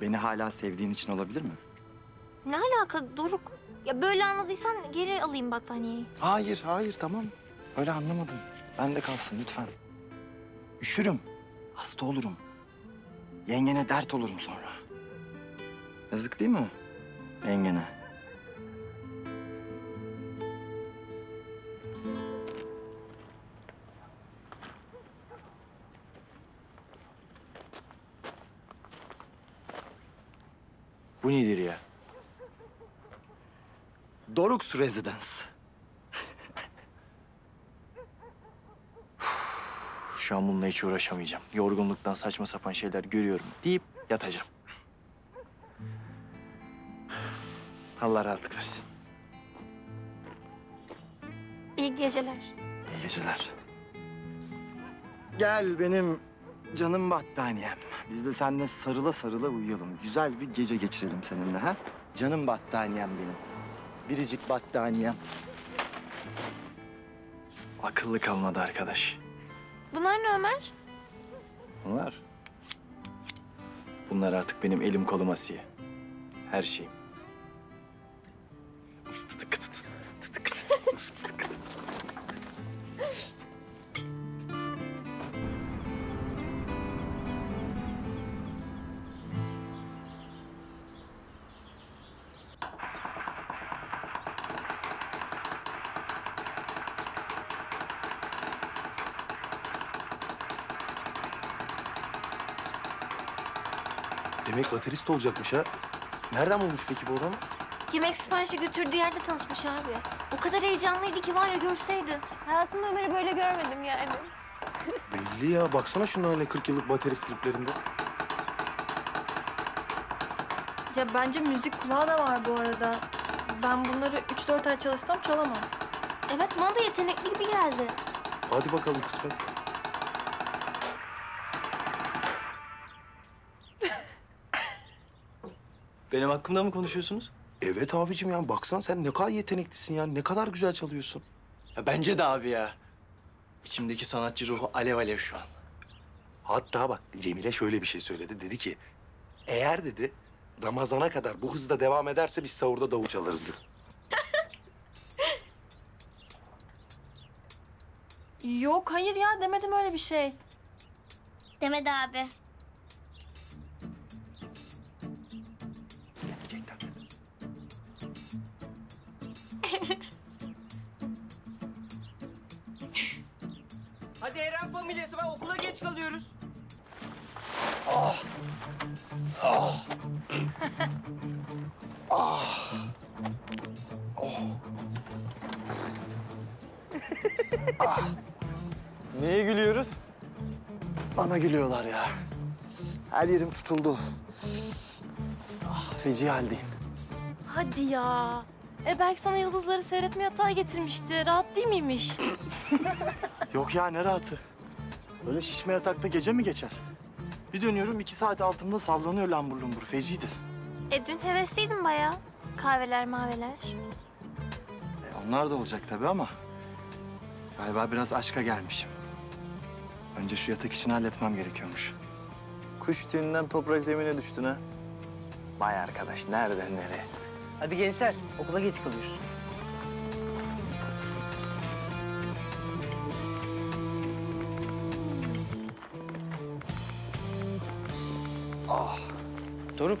Beni hala sevdiğin için olabilir mi? Ne alaka Doruk? Ya böyle anladıysan geri alayım battaniyeyi. Hayır, hayır tamam. Öyle anlamadım. Ben de kalsın lütfen. Üşürüm. Hasta olurum. Yengene dert olurum sonra. Yazık değil mi? Yengene. Bu nedir ya? Dorux Residence. Şu an bununla hiç uğraşamayacağım. Yorgunluktan saçma sapan şeyler görüyorum deyip yatacağım. Allah rahatlık versin. İyi geceler. İyi geceler. Gel benim canım battaniyem. Biz de seninle sarıla sarıla uyuyalım. Güzel bir gece geçirelim seninle ha. Canım battaniyem benim. Biricik battaniyem. Akıllı kalmadı arkadaş. Bunlar ne Ömer? Bunlar. Bunlar artık benim elim kolum Asiye. Her şeyim. Demek baterist olacakmış ha. Nereden bulmuş peki bu adamı? Yemek siparişi götürdüğü yerde tanışmış abi. O kadar heyecanlıydı ki var ya görseydin. Hayatımda Ömer'i böyle görmedim yani. [laughs] Belli ya. Baksana şunun öyle 40 yıllık baterist triplerinde. Ya bence müzik kulağı da var bu arada. Ben bunları 3-4 ay çalışsam çalamam. Evet bana da yetenekli gibi geldi. Hadi bakalım kısmet. Benim hakkımda mı konuşuyorsunuz? Evet abicim ya. Baksan sen ne kadar yeteneklisin ya. Ne kadar güzel çalıyorsun. Ya bence de abi ya. İçimdeki sanatçı ruhu alev alev şu an. Hatta bak Cemile şöyle bir şey söyledi. Dedi ki eğer dedi Ramazana kadar bu hızla devam ederse biz sahurda davul çalarız dedi. [laughs] Yok hayır ya demedim öyle bir şey. Demedi abi. Geç kalıyoruz. [laughs] Neye gülüyoruz? Bana gülüyorlar ya. Her yerim tutuldu. Ah, feci haldeyim. Hadi ya. E Berk sana yıldızları seyretme yatağı getirmişti. Rahat değil miymiş? [laughs] Yok ya ne rahatı. Böyle şişme yatakta gece mi geçer? Bir dönüyorum iki saat altımda sallanıyor lambur lumbur. Feciydi. E dün hevesliydin bayağı. Kahveler maveler. E, onlar da olacak tabii ama... Galiba biraz aşka gelmişim. Önce şu yatak işini halletmem gerekiyormuş. Kuş tüyünden toprak zemine düştün ha. Vay arkadaş nereden nereye? Hadi gençler okula geç kalıyoruz. Ah. Doruk.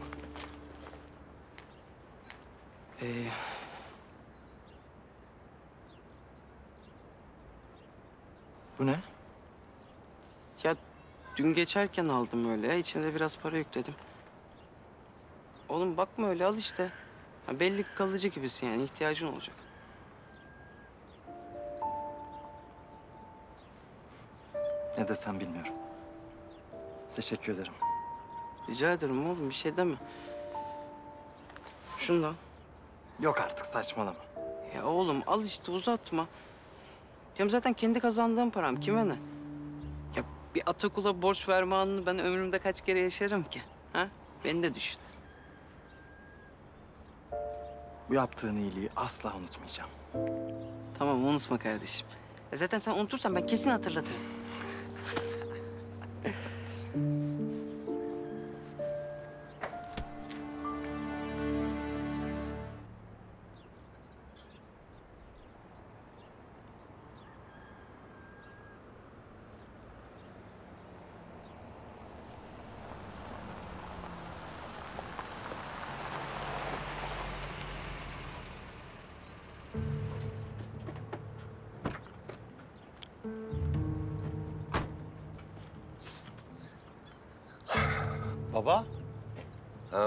Ee, Bu ne? ya dün geçerken aldım öyle. ya. İçine biraz para yükledim. Oğlum bakma öyle al işte. Ha, belli kalıcı gibisin yani ihtiyacın olacak. Ne desem bilmiyorum. Teşekkür ederim. Rica ederim oğlum bir şey deme. Şundan. Yok artık saçmalama. Ya oğlum al işte uzatma. Hem zaten kendi kazandığım param kime ne? Ya bir Atakul'a borç verme anını ben ömrümde kaç kere yaşarım ki? Ha? Beni de düşün. Bu yaptığın iyiliği asla unutmayacağım. Tamam unutma kardeşim. E zaten sen unutursan ben kesin hatırlatırım.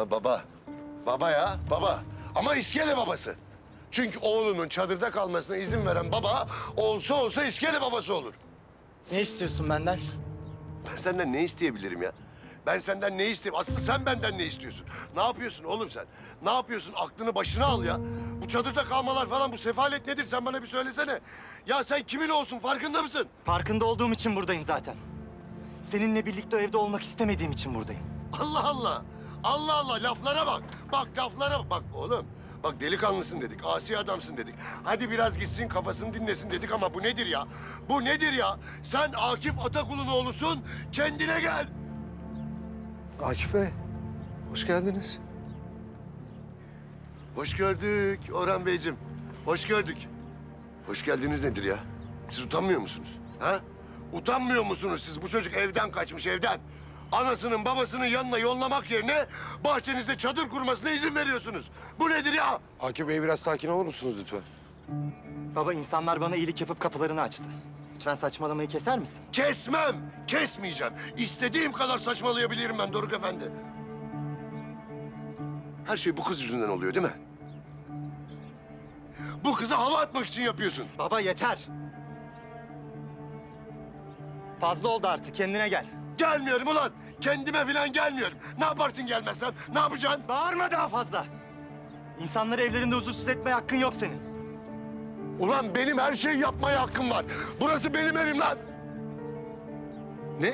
Ha baba. Baba ya baba. Ama iskele babası. Çünkü oğlunun çadırda kalmasına izin veren baba olsa olsa iskele babası olur. Ne istiyorsun benden? Ben senden ne isteyebilirim ya? Ben senden ne isteyeyim? Aslı sen benden ne istiyorsun? Ne yapıyorsun oğlum sen? Ne yapıyorsun? Aklını başına al ya. Bu çadırda kalmalar falan bu sefalet nedir? Sen bana bir söylesene. Ya sen kimin olsun farkında mısın? Farkında olduğum için buradayım zaten. Seninle birlikte o evde olmak istemediğim için buradayım. Allah Allah. Allah Allah laflara bak. Bak laflara bak. Bak oğlum. Bak delikanlısın dedik, asi adamsın dedik. Hadi biraz gitsin kafasını dinlesin dedik ama bu nedir ya? Bu nedir ya? Sen Akif Atakul'un oğlusun, kendine gel. Akif Bey, hoş geldiniz. Hoş gördük Orhan Beyciğim. Hoş gördük. Hoş geldiniz nedir ya? Siz utanmıyor musunuz? Ha? Utanmıyor musunuz siz? Bu çocuk evden kaçmış evden. Anasının babasının yanına yollamak yerine bahçenizde çadır kurmasına izin veriyorsunuz. Bu nedir ya? Akif Bey biraz sakin olur musunuz lütfen? Baba insanlar bana iyilik yapıp kapılarını açtı. Lütfen saçmalamayı keser misin? Kesmem, kesmeyeceğim. İstediğim kadar saçmalayabilirim ben Doruk Efendi. Her şey bu kız yüzünden oluyor değil mi? Bu kıza hava atmak için yapıyorsun. Baba yeter. Fazla oldu artık kendine gel. Gelmiyorum ulan. Kendime falan gelmiyorum. Ne yaparsın gelmezsem? Ne yapacaksın? Bağırma daha fazla. İnsanları evlerinde huzursuz etmeye hakkın yok senin. Ulan benim her şeyi yapmaya hakkım var. Burası benim evim lan. Ne?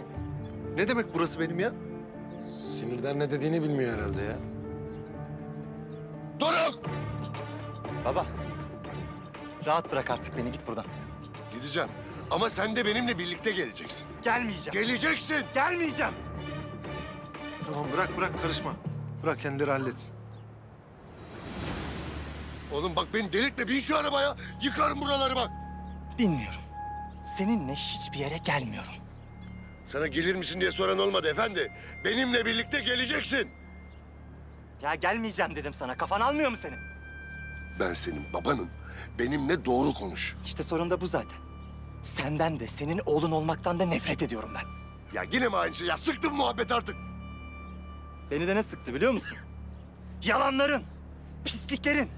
Ne demek burası benim ya? Sinirden ne dediğini bilmiyor herhalde ya. Doruk! Baba. Rahat bırak artık beni git buradan. Gideceğim. Ama sen de benimle birlikte geleceksin. Gelmeyeceğim. Geleceksin. Gelmeyeceğim. Tamam bırak bırak karışma. Bırak kendileri halletsin. Oğlum bak beni delirtme. Bin şu arabaya. Yıkarım buraları bak. Bilmiyorum. Seninle hiçbir yere gelmiyorum. Sana gelir misin diye soran olmadı efendi. Benimle birlikte geleceksin. Ya gelmeyeceğim dedim sana. Kafan almıyor mu senin? Ben senin babanım. Benimle doğru konuş. İşte sorun da bu zaten. Senden de senin oğlun olmaktan da nefret ediyorum ben. Ya yine mi aynı şey? Ya sıktın muhabbet artık. Beni de ne sıktı biliyor musun? Yalanların, pisliklerin.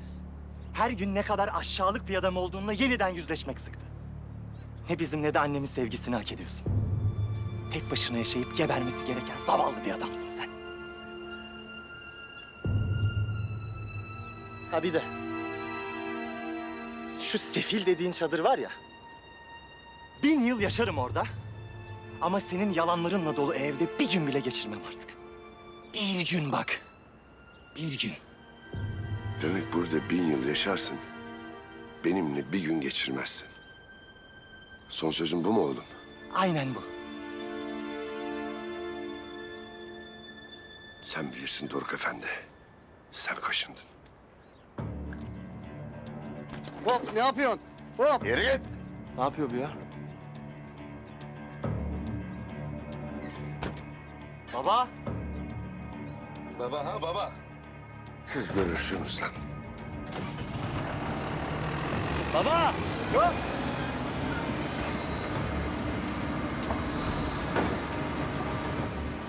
Her gün ne kadar aşağılık bir adam olduğunla yeniden yüzleşmek sıktı. Ne bizim ne de annemin sevgisini hak ediyorsun. Tek başına yaşayıp gebermesi gereken zavallı bir adamsın sen. Ha bir de şu sefil dediğin çadır var ya. Bin yıl yaşarım orada. Ama senin yalanlarınla dolu evde bir gün bile geçirmem artık. Bir gün bak. Bir gün. Demek burada bin yıl yaşarsın. Benimle bir gün geçirmezsin. Son sözün bu mu oğlum? Aynen bu. Sen bilirsin Doruk Efendi. Sen kaşındın. Hop ne yapıyorsun? Hop. Geri git. Ne yapıyor bu ya? Baba. Baba ha baba. Siz görürsünüz lan. Baba. Yok.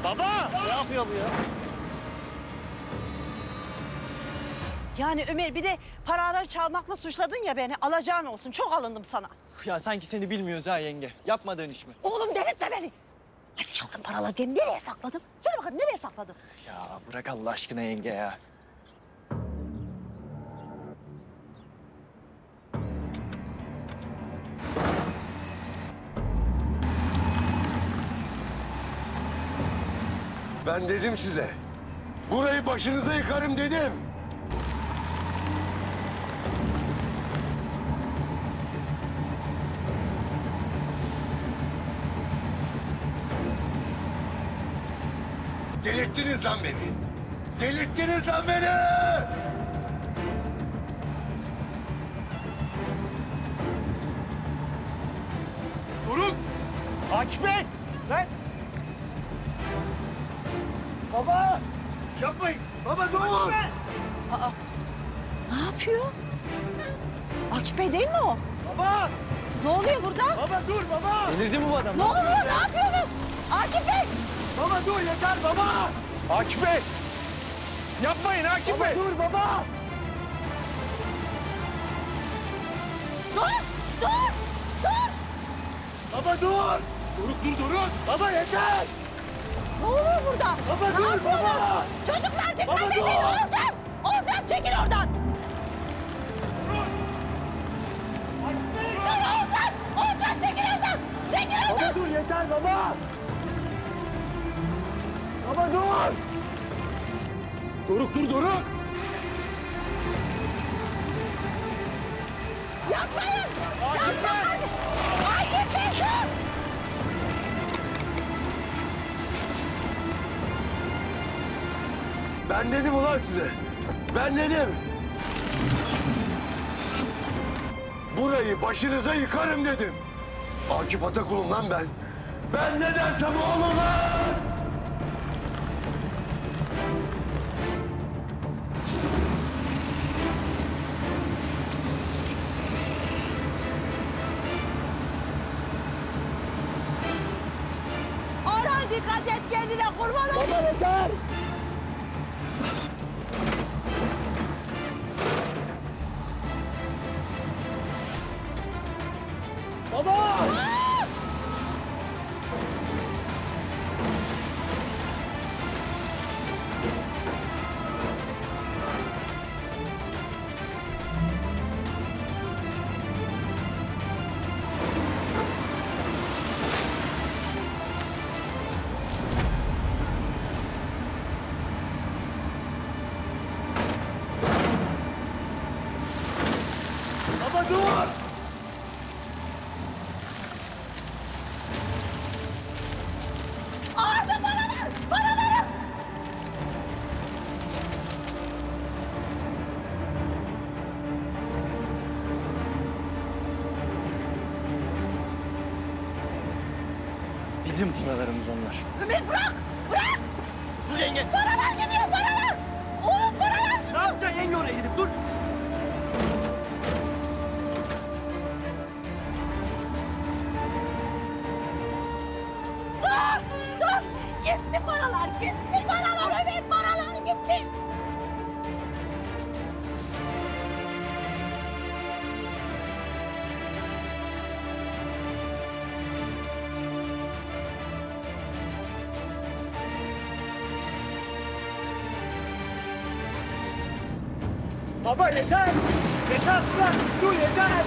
Baba. Ne yapıyor bu ya? Yani Ömer bir de paraları çalmakla suçladın ya beni. Alacağın olsun. Çok alındım sana. Ya sanki seni bilmiyoruz ha yenge. Yapmadığın iş mi? Oğlum delirtme beni. Hadi çaldın paraları gene nereye sakladın? Söyle bakalım nereye sakladın? Ya bırak Allah aşkına yenge ya. Ben dedim size. Burayı başınıza yıkarım dedim. Delirttiniz lan beni. Delirttiniz lan beni. Doruk. Akif Bey. Lan. Baba. Yapmayın. Baba dur. Aa, ne yapıyor? Akif Bey değil mi o? Baba. Ne oluyor burada? Baba dur baba. Delirdi mi bu adam? Ne oluyor? Ne yapıyorsunuz? Akif Bey! Baba dur yeter baba. Akif Bey! Yapmayın Akif Baba Bey! dur baba. Dur! Dur! Dur! Baba dur. Doruk dur Doruk. Baba yeter. Ne oluyor burada? Baba ne dur, baba! Çocuklar dikkat Baba, edin! dur! Olacak! Olacak! Çekil oradan! Dur olacak! Olacak! Çekil oradan! Çekil oradan! Baba dur yeter baba. Baba dur. Doruk dur Doruk. Yapmayın! Yapmayın! Bey dur! Ben dedim ulan size. Ben dedim. Burayı başınıza yıkarım dedim. Akif Atakul'um lan ben. Ben ne dersem o olur lan! Bizim paralarımız onlar. Ömer bırak! Baba yeter! Yeter ulan! Dur yeter!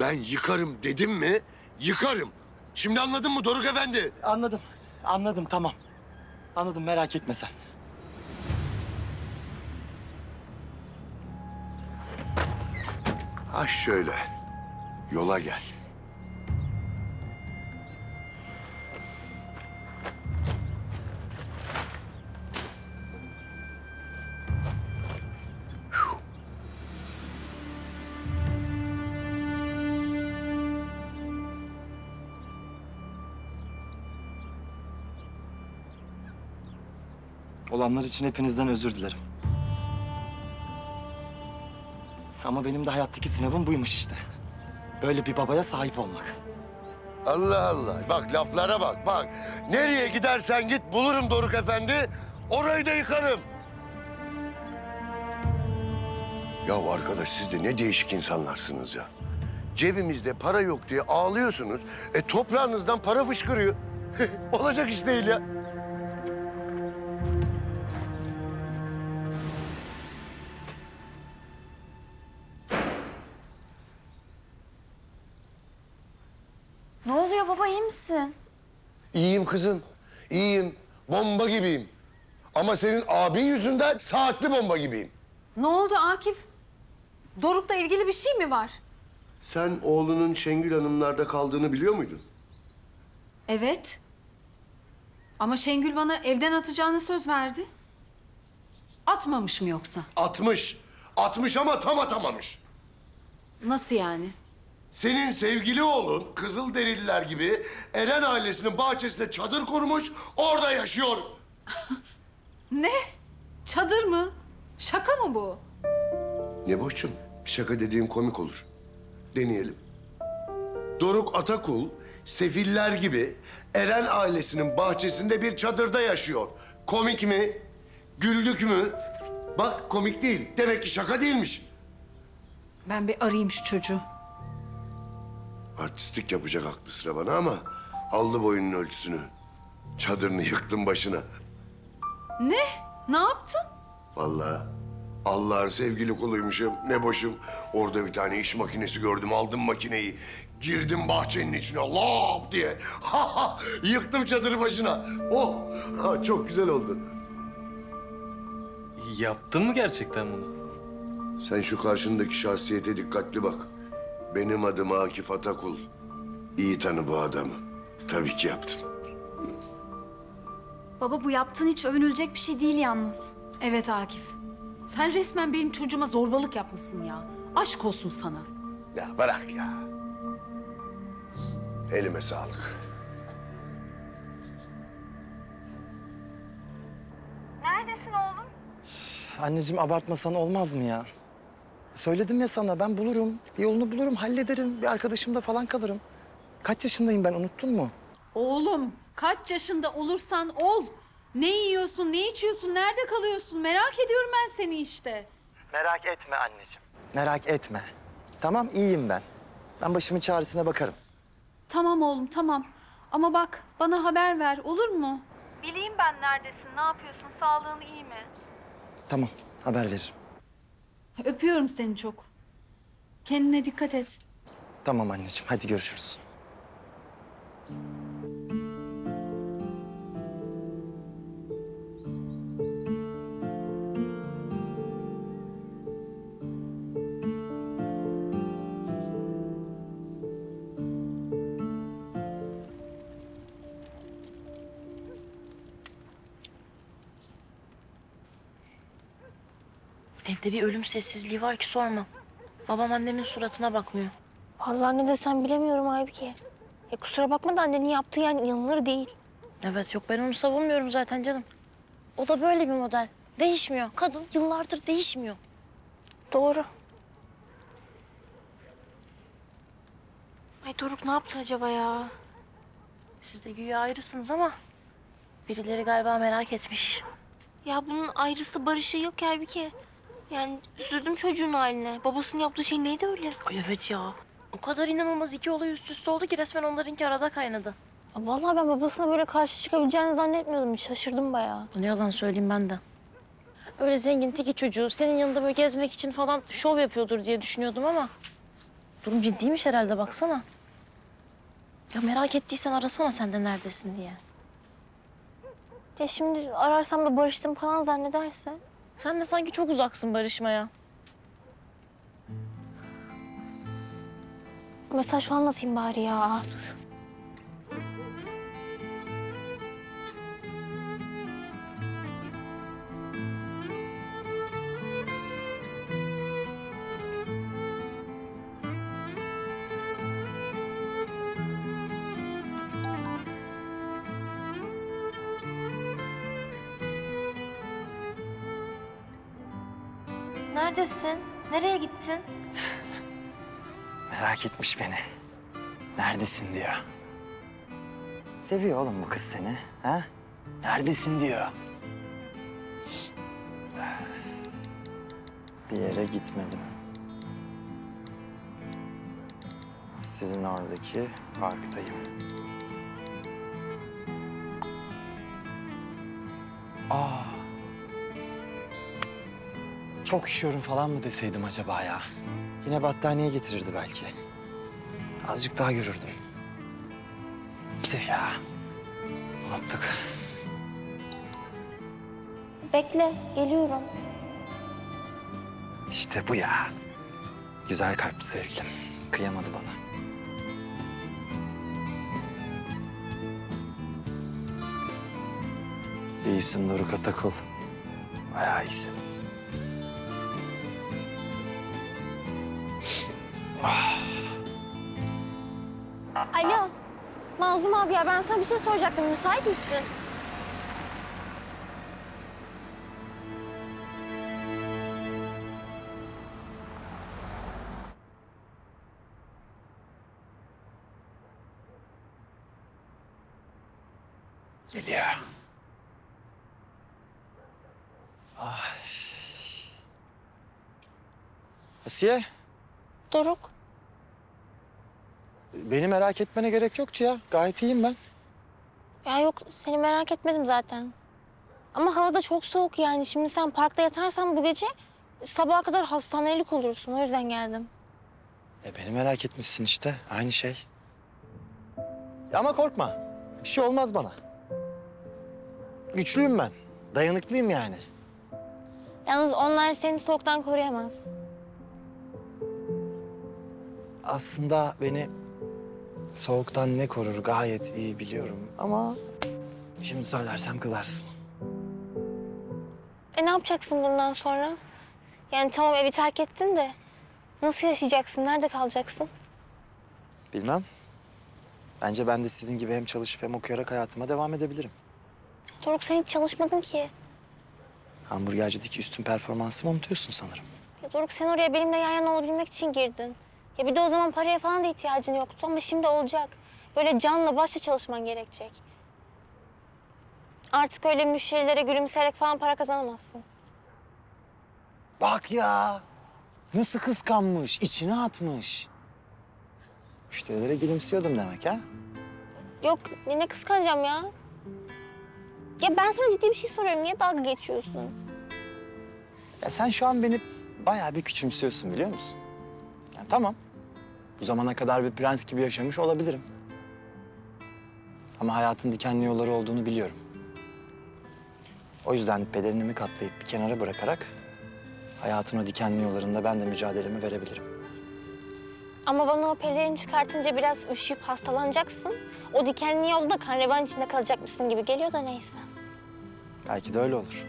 Ben yıkarım dedim mi? Yıkarım. Şimdi anladın mı Doruk Efendi? Anladım. Anladım tamam. Anladım merak etme sen. Ha şöyle. Yola gel. Olanlar için hepinizden özür dilerim. Ama benim de hayattaki sınavım buymuş işte. Böyle bir babaya sahip olmak. Allah Allah. Bak laflara bak bak. Nereye gidersen git bulurum Doruk Efendi. Orayı da yıkarım. Ya arkadaş siz de ne değişik insanlarsınız ya. Cebimizde para yok diye ağlıyorsunuz. E toprağınızdan para fışkırıyor. [laughs] Olacak iş değil ya. İyiyim kızım. iyiyim. Bomba gibiyim. Ama senin abin yüzünden saatli bomba gibiyim. Ne oldu Akif? Doruk'la ilgili bir şey mi var? Sen oğlunun Şengül Hanımlar'da kaldığını biliyor muydun? Evet. Ama Şengül bana evden atacağını söz verdi. Atmamış mı yoksa? Atmış. Atmış ama tam atamamış. Nasıl yani? Senin sevgili oğlun Kızılderililer gibi Eren ailesinin bahçesinde çadır kurmuş, orada yaşıyor. [laughs] Ne? Çadır mı? Şaka mı bu? Ne boşçum, şaka dediğin komik olur. Deneyelim. Doruk Atakul, sefiller gibi Eren ailesinin bahçesinde bir çadırda yaşıyor. Komik mi? Güldük mü? Bak komik değil. Demek ki şaka değilmiş. Ben bir arayayım şu çocuğu. Artistlik yapacak aklı sıra bana ama aldı boyunun ölçüsünü. Çadırını yıktım başına. Ne? Ne yaptın? Vallahi Allah'ın sevgili kuluymuşum. Ne boşum. Orada bir tane iş makinesi gördüm. Aldım makineyi. Girdim bahçenin içine lap diye. Ha, [laughs] ha, Yıktım çadırı başına. Oh ha, çok güzel oldu. Yaptın mı gerçekten bunu? Sen şu karşındaki şahsiyete dikkatli bak. Benim adım Akif Atakul. İyi tanı bu adamı. Tabii ki yaptım. Baba bu yaptığın hiç övünülecek bir şey değil yalnız. Evet Akif. Sen resmen benim çocuğuma zorbalık yapmışsın ya. Aşk olsun sana. Ya bırak ya. Elime sağlık. Neredesin oğlum? Anneciğim abartmasan olmaz mı ya? Söyledim ya sana ben bulurum. Bir yolunu bulurum, hallederim. Bir arkadaşımda falan kalırım. Kaç yaşındayım ben unuttun mu? Oğlum kaç yaşında olursan ol. Ne yiyorsun, ne içiyorsun, nerede kalıyorsun? Merak ediyorum ben seni işte. Merak etme anneciğim. Merak etme. Tamam iyiyim ben. Ben başımın çaresine bakarım. Tamam oğlum tamam. Ama bak bana haber ver olur mu? Bileyim ben neredesin, ne yapıyorsun, sağlığın iyi mi? Tamam haber veririm. Öpüyorum seni çok. Kendine dikkat et. Tamam anneciğim hadi görüşürüz. Evde bir ölüm sessizliği var ki sorma. Babam annemin suratına bakmıyor. Vallahi ne desem bilemiyorum Aybike. Ya kusura bakma da annenin yaptığı yani inanılır değil. Evet yok ben onu savunmuyorum zaten canım. O da böyle bir model. Değişmiyor. Kadın yıllardır değişmiyor. Doğru. Ay Doruk ne yaptı acaba ya? Siz de güya ayrısınız ama birileri galiba merak etmiş. Ya bunun ayrısı barışı yok ya Aybike. Yani üzüldüm çocuğun haline. Babasının yaptığı şey neydi öyle? Ay evet ya. O kadar inanılmaz iki olay üst üste oldu ki resmen onlarınki arada kaynadı. Ya vallahi ben babasına böyle karşı çıkabileceğini zannetmiyordum. Şaşırdım bayağı. Ne yalan söyleyeyim ben de. Öyle zengin tiki çocuğu senin yanında böyle gezmek için falan şov yapıyordur diye düşünüyordum ama... Durum ciddiymiş herhalde baksana. Ya merak ettiysen arasana sen de neredesin diye. Ya şimdi ararsam da barıştım falan zannederse. Sen de sanki çok uzaksın barışmaya. Mesaj falan atayım bari ya. Dur. Neredesin? Nereye gittin? Merak etmiş beni. Neredesin diyor. Seviyor oğlum bu kız seni. Ha? Neredesin diyor. Bir yere gitmedim. Sizin oradaki parktayım. Aa. Çok üşüyorum falan mı deseydim acaba ya? Yine battaniye getirirdi belki. Azıcık daha görürdüm. Tüh ya. Unuttuk. Bekle, geliyorum. İşte bu ya. Güzel kalpli sevgilim. Kıyamadı bana. İyisin Doruk Atakul. Bayağı iyisin. Ya ben sana bir şey soracaktım. Müsait misin? Geliyor. Ay. Asiye, Doruk. Beni merak etmene gerek yoktu ya. Gayet iyiyim ben. Ya yok seni merak etmedim zaten. Ama hava da çok soğuk yani. Şimdi sen parkta yatarsan bu gece sabaha kadar hastanelik olursun. O yüzden geldim. E beni merak etmişsin işte. Aynı şey. Ama korkma. Bir şey olmaz bana. Güçlüyüm ben. Dayanıklıyım yani. Yalnız onlar seni soğuktan koruyamaz. Aslında beni soğuktan ne korur gayet iyi biliyorum ama şimdi söylersem kızarsın. E ne yapacaksın bundan sonra? Yani tamam evi terk ettin de nasıl yaşayacaksın? Nerede kalacaksın? Bilmem. Bence ben de sizin gibi hem çalışıp hem okuyarak hayatıma devam edebilirim. Doruk sen hiç çalışmadın ki. Hamburgercideki üstün performansımı unutuyorsun sanırım. Ya Doruk sen oraya benimle yan yana olabilmek için girdin. Ya bir de o zaman paraya falan da ihtiyacın yoktu ama şimdi olacak. Böyle canla başla çalışman gerekecek. Artık öyle müşterilere gülümseyerek falan para kazanamazsın. Bak ya. Nasıl kıskanmış, içine atmış. Müşterilere gülümsüyordum demek ha? Yok ne ne kıskanacağım ya. Ya ben sana ciddi bir şey soruyorum. Niye dalga geçiyorsun? Ya sen şu an beni bayağı bir küçümsüyorsun biliyor musun? Ya tamam. Bu zamana kadar bir prens gibi yaşamış olabilirim. Ama hayatın dikenli yolları olduğunu biliyorum. O yüzden pederinimi katlayıp bir kenara bırakarak hayatın o dikenli yollarında ben de mücadelemi verebilirim. Ama bana o pelerini çıkartınca biraz üşüyüp hastalanacaksın. O dikenli yolda kan revan içinde kalacakmışsın gibi geliyor da neyse. Belki de öyle olur.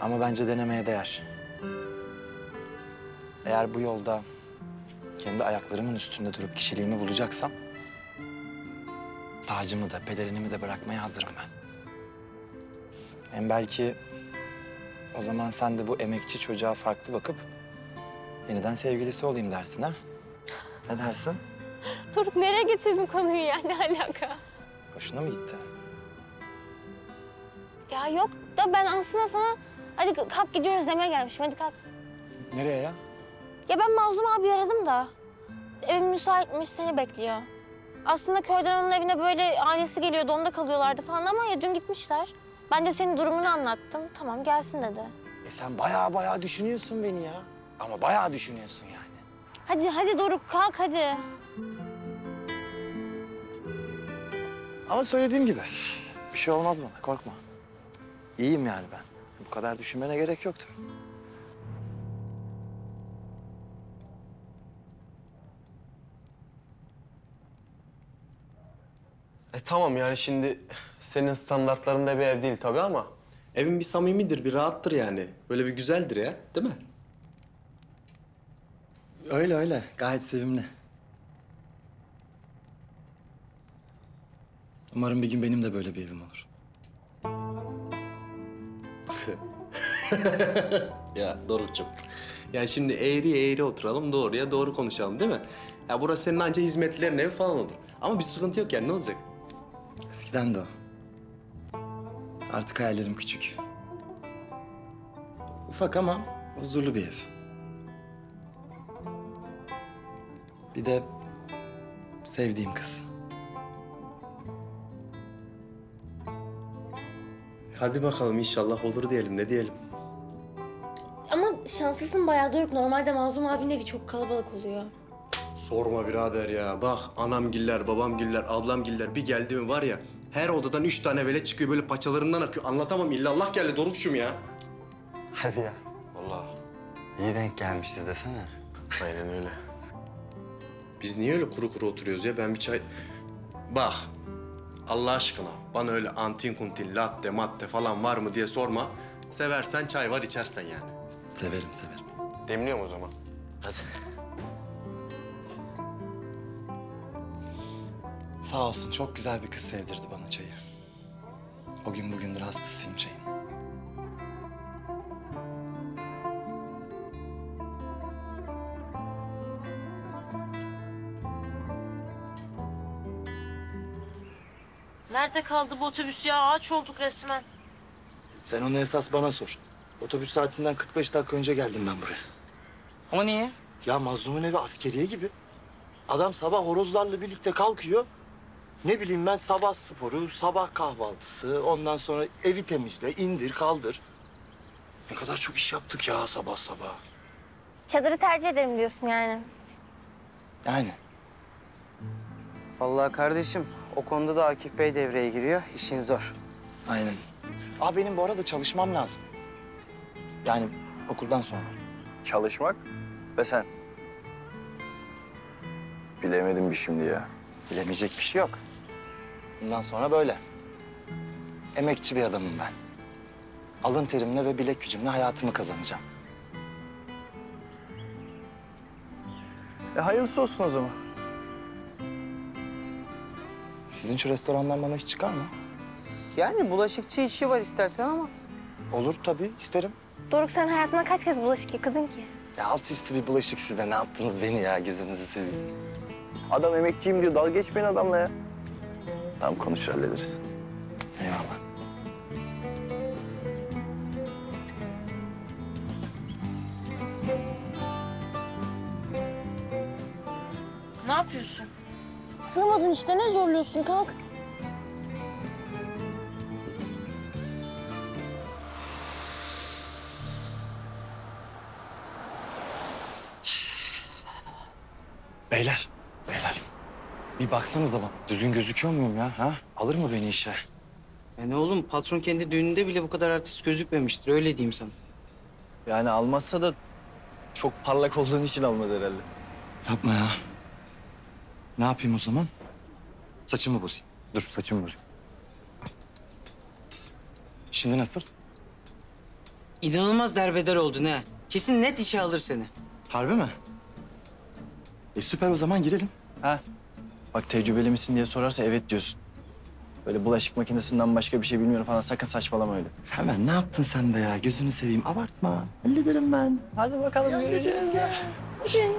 Ama bence denemeye değer. Eğer bu yolda kendi ayaklarımın üstünde durup kişiliğimi bulacaksam... ...tacımı da pelerinimi de bırakmaya hazırım ben. Hem belki o zaman sen de bu emekçi çocuğa farklı bakıp... ...yeniden sevgilisi olayım dersin ha? Ne dersin? Doruk nereye getirdin konuyu ya? Ne alaka? Hoşuna mı gitti? Ya yok da ben aslında sana hadi kalk gidiyoruz demeye gelmişim. Hadi kalk. Nereye ya? Ya ben Mazlum abi aradım da. Evim müsaitmiş seni bekliyor. Aslında köyden onun evine böyle ailesi geliyordu onda kalıyorlardı falan ama ya dün gitmişler. Ben de senin durumunu anlattım. Tamam gelsin dedi. E sen bayağı bayağı düşünüyorsun beni ya. Ama bayağı düşünüyorsun yani. Hadi hadi Doruk kalk hadi. Ama söylediğim gibi bir şey olmaz bana korkma. İyiyim yani ben. Bu kadar düşünmene gerek yoktu. E tamam yani şimdi senin standartlarında bir ev değil tabii ama evin bir samimidir, bir rahattır yani. Böyle bir güzeldir ya, değil mi? Öyle öyle. Gayet sevimli. Umarım bir gün benim de böyle bir evim olur. [laughs] ya Doruk'cum. Yani şimdi eğri eğri oturalım, doğruya doğru konuşalım değil mi? Ya burası senin anca hizmetlilerin evi falan olur. Ama bir sıkıntı yok yani ne olacak? Eskiden de o. Artık hayallerim küçük. Ufak ama huzurlu bir ev. Bir de sevdiğim kız. Hadi bakalım inşallah olur diyelim, ne diyelim? Ama şanslısın bayağı Doruk. Normalde Mazlum abinin evi çok kalabalık oluyor. Sorma birader ya. Bak anamgiller, babamgiller, ablamgiller bir geldi mi var ya... ...her odadan üç tane velet çıkıyor böyle paçalarından akıyor. Anlatamam illallah geldi Doruk'cum ya. Hadi ya. Vallahi. İyi denk gelmişiz desene. Aynen öyle. Biz niye öyle kuru kuru oturuyoruz ya? Ben bir çay... Bak, Allah aşkına bana öyle antin kuntin, latte, matte falan var mı diye sorma. Seversen çay var, içersen yani. Severim severim. Demliyorum o zaman. Hadi. Sağ olsun çok güzel bir kız sevdirdi bana çayı. O gün bugündür hastasıyım çayın. Nerede kaldı bu otobüs ya? Ağaç olduk resmen. Sen onu esas bana sor. Otobüs saatinden 45 dakika önce geldim ben buraya. Ama niye? Ya mazlumun evi askeriye gibi. Adam sabah horozlarla birlikte kalkıyor. Ne bileyim ben sabah sporu, sabah kahvaltısı, ondan sonra evi temizle, indir, kaldır. Ne kadar çok iş yaptık ya sabah sabah. Çadırı tercih ederim diyorsun yani. Yani. Vallahi kardeşim o konuda da Akif Bey devreye giriyor. İşin zor. Aynen. Aa benim bu arada çalışmam lazım. Yani okuldan sonra. Çalışmak ve sen. Bilemedim bir şimdi ya. Bilemeyecek bir şey yok. Bundan sonra böyle. Emekçi bir adamım ben. Alın terimle ve bilek gücümle hayatımı kazanacağım. E hayırlısı olsun o zaman. Sizin şu restorandan bana hiç çıkar mı? Yani bulaşıkçı işi var istersen ama. Olur tabii, isterim. Doruk sen hayatında kaç kez bulaşık yıkadın ki? Ya alt üstü bir bulaşık size. Ne yaptınız beni ya? Gözünüzü seveyim. Adam emekçiyim diyor. Dalga geçmeyin adamla ya. Tamam konuşur hallederiz. Eyvallah. Ne yapıyorsun? Sığmadın işte ne zorluyorsun kalk. Beyler, beyler. Bir baksanıza bak. Düzgün gözüküyor muyum ya? Ha? Alır mı beni işe? Yani oğlum patron kendi düğününde bile bu kadar artist gözükmemiştir. Öyle diyeyim sana. Yani almazsa da çok parlak olduğun için almaz herhalde. Yapma ya. Ne yapayım o zaman? Saçımı bozayım. Dur saçımı bozayım. Şimdi nasıl? İnanılmaz derbeder oldun ha. Kesin net işe alır seni. Harbi mi? E süper o zaman girelim. Ha. Bak tecrübeli misin diye sorarsa evet diyorsun. Böyle bulaşık makinesinden başka bir şey bilmiyorum falan sakın saçmalama öyle. Hemen ne yaptın sen be ya? Gözünü seveyim abartma. Hallederim ben. Hadi bakalım ya, göreceğim. Gel.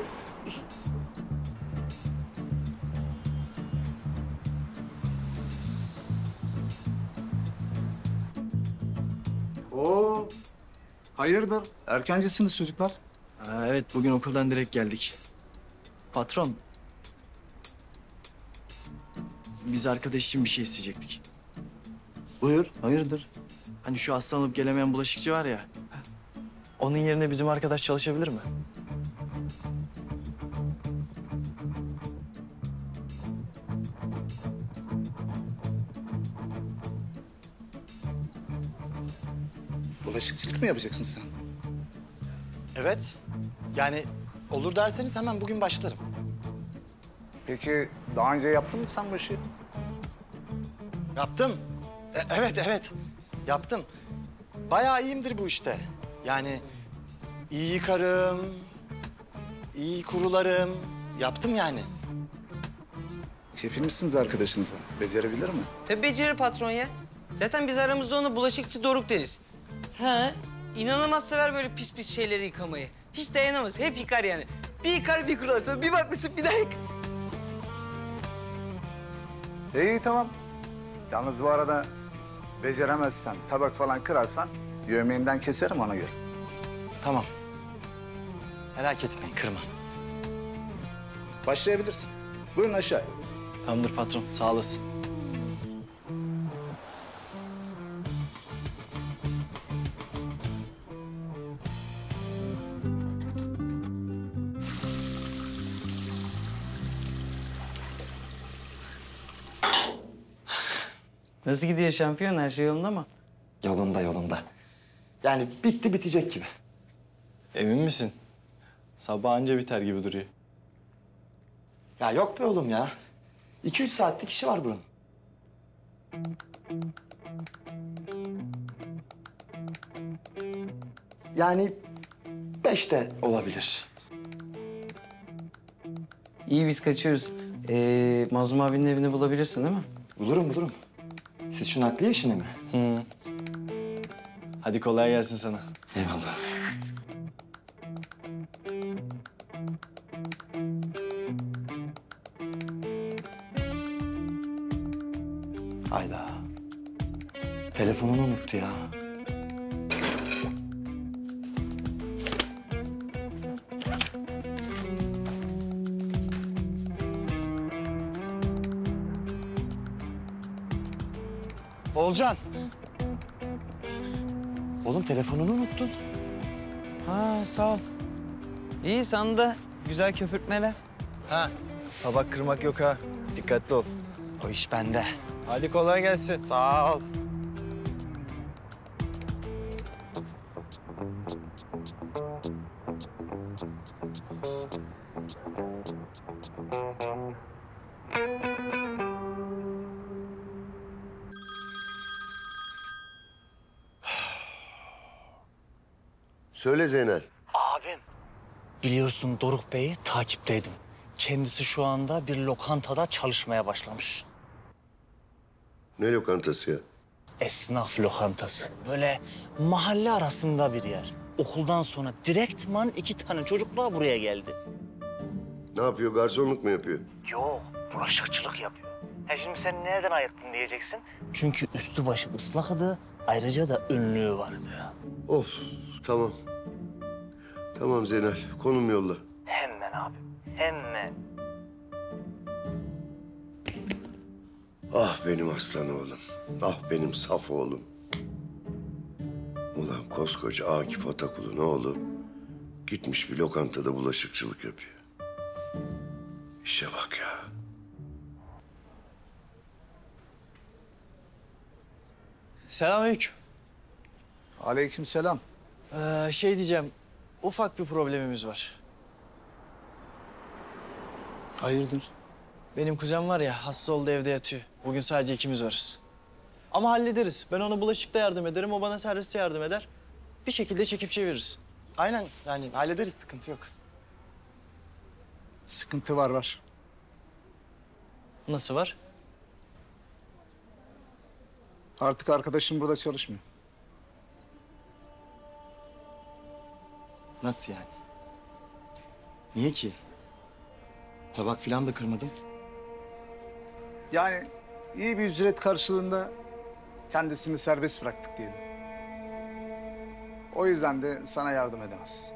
Oo. Hayırdır? Erkencisiniz çocuklar. Aa, evet bugün okuldan direkt geldik. Patron biz arkadaş için bir şey isteyecektik. Buyur, hayırdır? Hani şu hastalanıp gelemeyen bulaşıkçı var ya. Onun yerine bizim arkadaş çalışabilir mi? Bulaşıkçılık mı yapacaksın sen? Evet. Yani olur derseniz hemen bugün başlarım. Peki daha önce yaptın mı sen bu işi? Yaptım. E- evet, evet. Yaptım. Bayağı iyiyimdir bu işte. Yani iyi yıkarım, iyi kurularım. Yaptım yani. Şefil misiniz arkadaşın da? Becerebilir mi? Tabii becerir patron ya. Zaten biz aramızda ona bulaşıkçı Doruk deriz. He. İnanılmaz sever böyle pis pis şeyleri yıkamayı. Hiç dayanamaz. Hep yıkar yani. Bir yıkar bir kurular sonra bir bakmışsın bir daha yık. İyi tamam. Yalnız bu arada beceremezsen, tabak falan kırarsan yövmeğinden keserim ona göre. Tamam. Merak etmeyin, kırmam. Başlayabilirsin. Buyurun aşağı. Tamamdır patron sağ olasın. Nasıl gidiyor şampiyon? Her şey yolunda mı? Yolunda yolunda. Yani bitti bitecek gibi. Emin misin? Sabah anca biter gibi duruyor. Ya yok be oğlum ya. İki üç saatlik işi var bunun. Yani beş de olabilir. İyi biz kaçıyoruz. Ee, Mazlum abinin evini bulabilirsin değil mi? Bulurum bulurum. Siz şu nakliye işini mi? Hı. Hadi kolay gelsin sana. Eyvallah. Hayda. Telefonunu unuttu ya. Telefonunu unuttun. Ha sağ ol. İyi sana da güzel köpürtmeler. Ha tabak kırmak yok ha. Dikkatli ol. O iş bende. Hadi kolay gelsin. Sağ ol. Söyle Zeynel. Abim. Biliyorsun Doruk Bey'i takipteydim. Kendisi şu anda bir lokantada çalışmaya başlamış. Ne lokantası ya? Esnaf lokantası. Böyle mahalle arasında bir yer. Okuldan sonra direktman iki tane çocukla buraya geldi. Ne yapıyor? Garsonluk mu yapıyor? Yok, bulaşıkçılık yapıyor. He şimdi sen nereden ayıktın diyeceksin. Çünkü üstü başı ıslaktı, ayrıca da önlüğü vardı. Of tamam. Tamam Zeynel. Konum yolla. Hemen abi, hemen. Ah benim aslan oğlum. Ah benim saf oğlum. Ulan koskoca Akif Atakulu ne oğlum? Gitmiş bir lokantada bulaşıkçılık yapıyor. İşe bak ya. Selamünaleyküm. Aleykümselam. Ee, şey diyeceğim. Ufak bir problemimiz var. Hayırdır? Benim kuzen var ya hasta oldu evde yatıyor. Bugün sadece ikimiz varız. Ama hallederiz. Ben ona bulaşıkta yardım ederim. O bana serviste yardım eder. Bir şekilde çekip çeviririz. Aynen yani hallederiz sıkıntı yok. Sıkıntı var var. Nasıl var? Artık arkadaşım burada çalışmıyor. Nasıl yani? Niye ki? Tabak filan da kırmadım. Yani iyi bir ücret karşılığında kendisini serbest bıraktık diyelim. O yüzden de sana yardım edemez.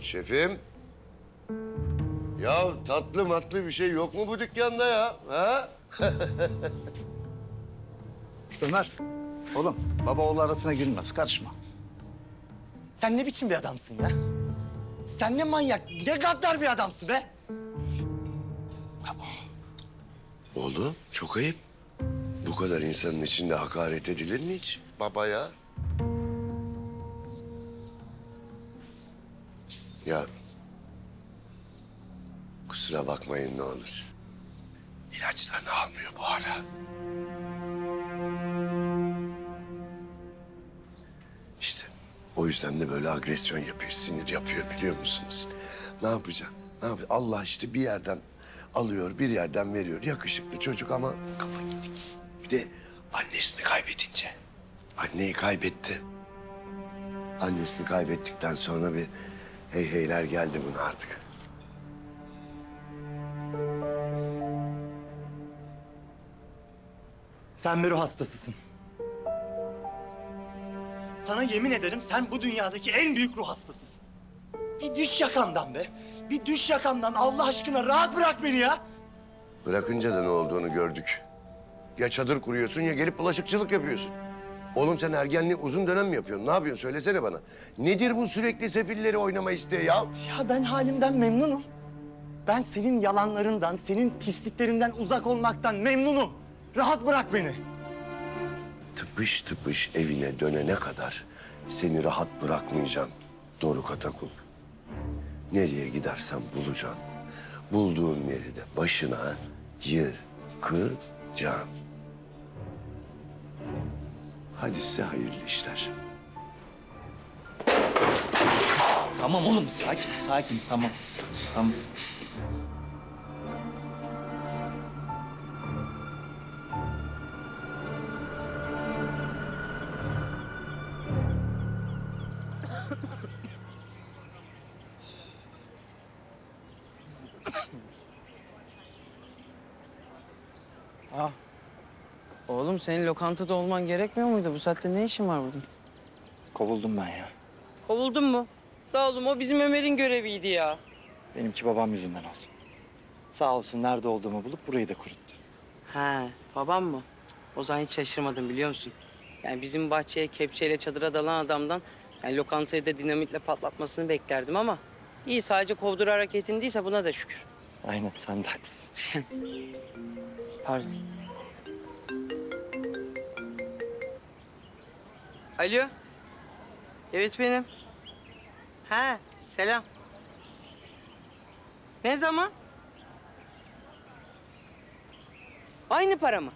Şefim. Ya tatlı matlı bir şey yok mu bu dükkanda ya? Ha? [laughs] Ömer, oğlum baba oğul arasına girmez. Karışma. Sen ne biçim bir adamsın ya? Sen ne manyak, ne gaddar bir adamsın be? Oğlum çok ayıp. Bu kadar insanın içinde hakaret edilir mi hiç babaya? Ya kusura bakmayın ne olur. İlaçlarını almıyor bu ara. İşte o yüzden de böyle agresyon yapıyor, sinir yapıyor biliyor musunuz? Ne yapacaksın? Ne yapacak? Allah işte bir yerden alıyor, bir yerden veriyor. Yakışıklı çocuk ama kafa gidik. Bir de annesini kaybedince. Anneyi kaybetti. Annesini kaybettikten sonra bir hey heyler geldi buna artık. Sen bir ruh hastasısın. Sana yemin ederim sen bu dünyadaki en büyük ruh hastasısın. Bir düş yakamdan be. Bir düş yakamdan Allah aşkına rahat bırak beni ya. Bırakınca da ne olduğunu gördük. Ya çadır kuruyorsun ya gelip bulaşıkçılık yapıyorsun. Oğlum sen ergenliği uzun dönem mi yapıyorsun? Ne yapıyorsun? Söylesene bana. Nedir bu sürekli sefilleri oynama isteği ya? Ya ben halimden memnunum. Ben senin yalanlarından, senin pisliklerinden uzak olmaktan memnunum. Rahat bırak beni. Tıpış tıpış evine dönene kadar seni rahat bırakmayacağım Doruk Atakul. Nereye gidersen bulacağım. Bulduğun yeri de başına yıkacağım. Hadi size hayırlı işler. Tamam oğlum sakin sakin tamam. Tamam. Oğlum senin lokantada olman gerekmiyor muydu? Bu saatte ne işin var burada? Kovuldum ben ya. Kovuldun mu? Sağ oğlum o bizim Ömer'in göreviydi ya. Benimki babam yüzünden oldu. Sağ olsun nerede olduğumu bulup burayı da kuruttu. He, babam mı? Cık, O zaman hiç şaşırmadım biliyor musun? Yani bizim bahçeye kepçeyle çadıra dalan adamdan yani lokantayı da dinamitle patlatmasını beklerdim ama iyi sadece kovdurarak yetindiyse buna da şükür. Aynen sen de haklısın. [laughs] Pardon. Alo. Evet benim. Ha, selam. Ne zaman? Aynı para mı?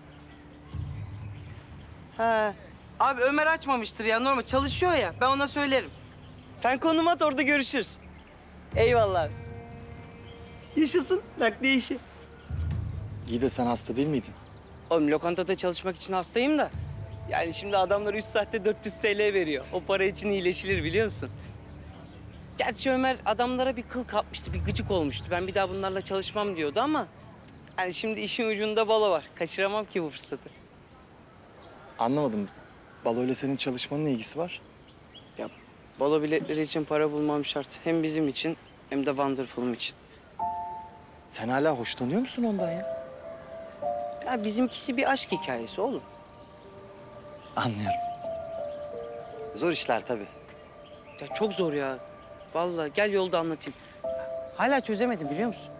Ha. Abi Ömer açmamıştır ya normal çalışıyor ya ben ona söylerim. Sen konum at orada görüşürüz. Eyvallah abi. Yaşasın nakliye işi. İyi de sen hasta değil miydin? Oğlum lokantada çalışmak için hastayım da. Yani şimdi adamlar 3 saatte 400 TL veriyor. O para için iyileşilir biliyor musun? Gerçi Ömer adamlara bir kıl kapmıştı, bir gıcık olmuştu. Ben bir daha bunlarla çalışmam diyordu ama... Yani şimdi işin ucunda balo var. Kaçıramam ki bu fırsatı. Anlamadım. Baloyla senin çalışmanın ne ilgisi var? Ya balo biletleri için para bulmam şart. Hem bizim için hem de Wonderful'um için. Sen hala hoşlanıyor musun ondan ya? Ya bizimkisi bir aşk hikayesi oğlum. Anlıyorum. Zor işler tabii. Ya çok zor ya. Vallahi gel yolda anlatayım. Hala çözemedim biliyor musun?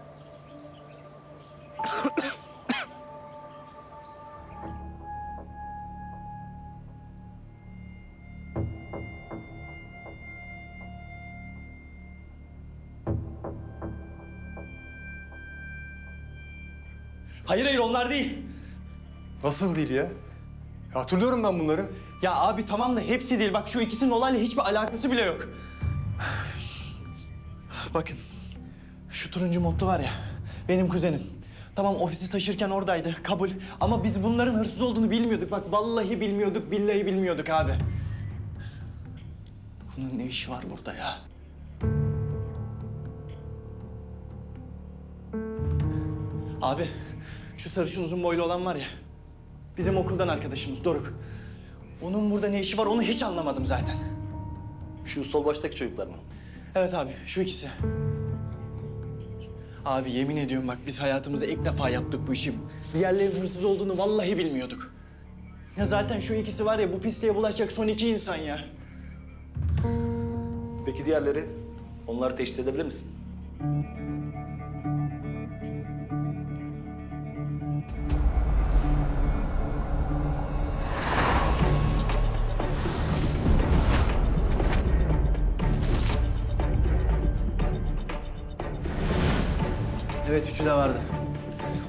Hayır hayır onlar değil. Nasıl değil ya? Hatırlıyorum ben bunları. Ya abi tamam da hepsi değil. Bak şu ikisinin olayla hiçbir alakası bile yok. Bakın şu turuncu montlu var ya benim kuzenim. Tamam ofisi taşırken oradaydı kabul ama biz bunların hırsız olduğunu bilmiyorduk. Bak vallahi bilmiyorduk billahi bilmiyorduk abi. Bunun ne işi var burada ya? Abi şu sarışın uzun boylu olan var ya. Bizim okuldan arkadaşımız Doruk. Onun burada ne işi var onu hiç anlamadım zaten. Şu sol baştaki çocuklar mı? Evet abi şu ikisi. Abi yemin ediyorum bak biz hayatımızda ilk defa yaptık bu işi. Diğerlerinin hırsız olduğunu vallahi bilmiyorduk. Ya zaten şu ikisi var ya bu pisliğe bulaşacak son iki insan ya. Peki diğerleri? Onları teşhis edebilir misin? Evet üçü de vardı.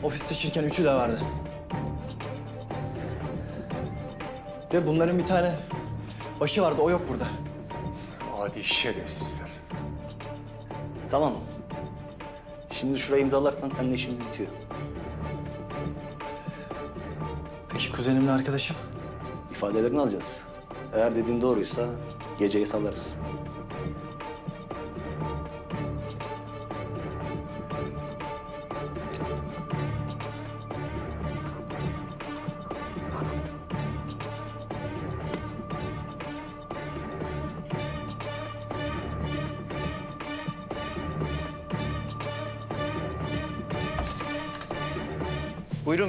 Ofis taşırken üçü de vardı. Ve bunların bir tane başı vardı o yok burada. Adi şerefsizler. Tamam. Şimdi şuraya imzalarsan seninle işimiz bitiyor. Peki kuzenimle arkadaşım? İfadelerini alacağız. Eğer dediğin doğruysa geceye salarız.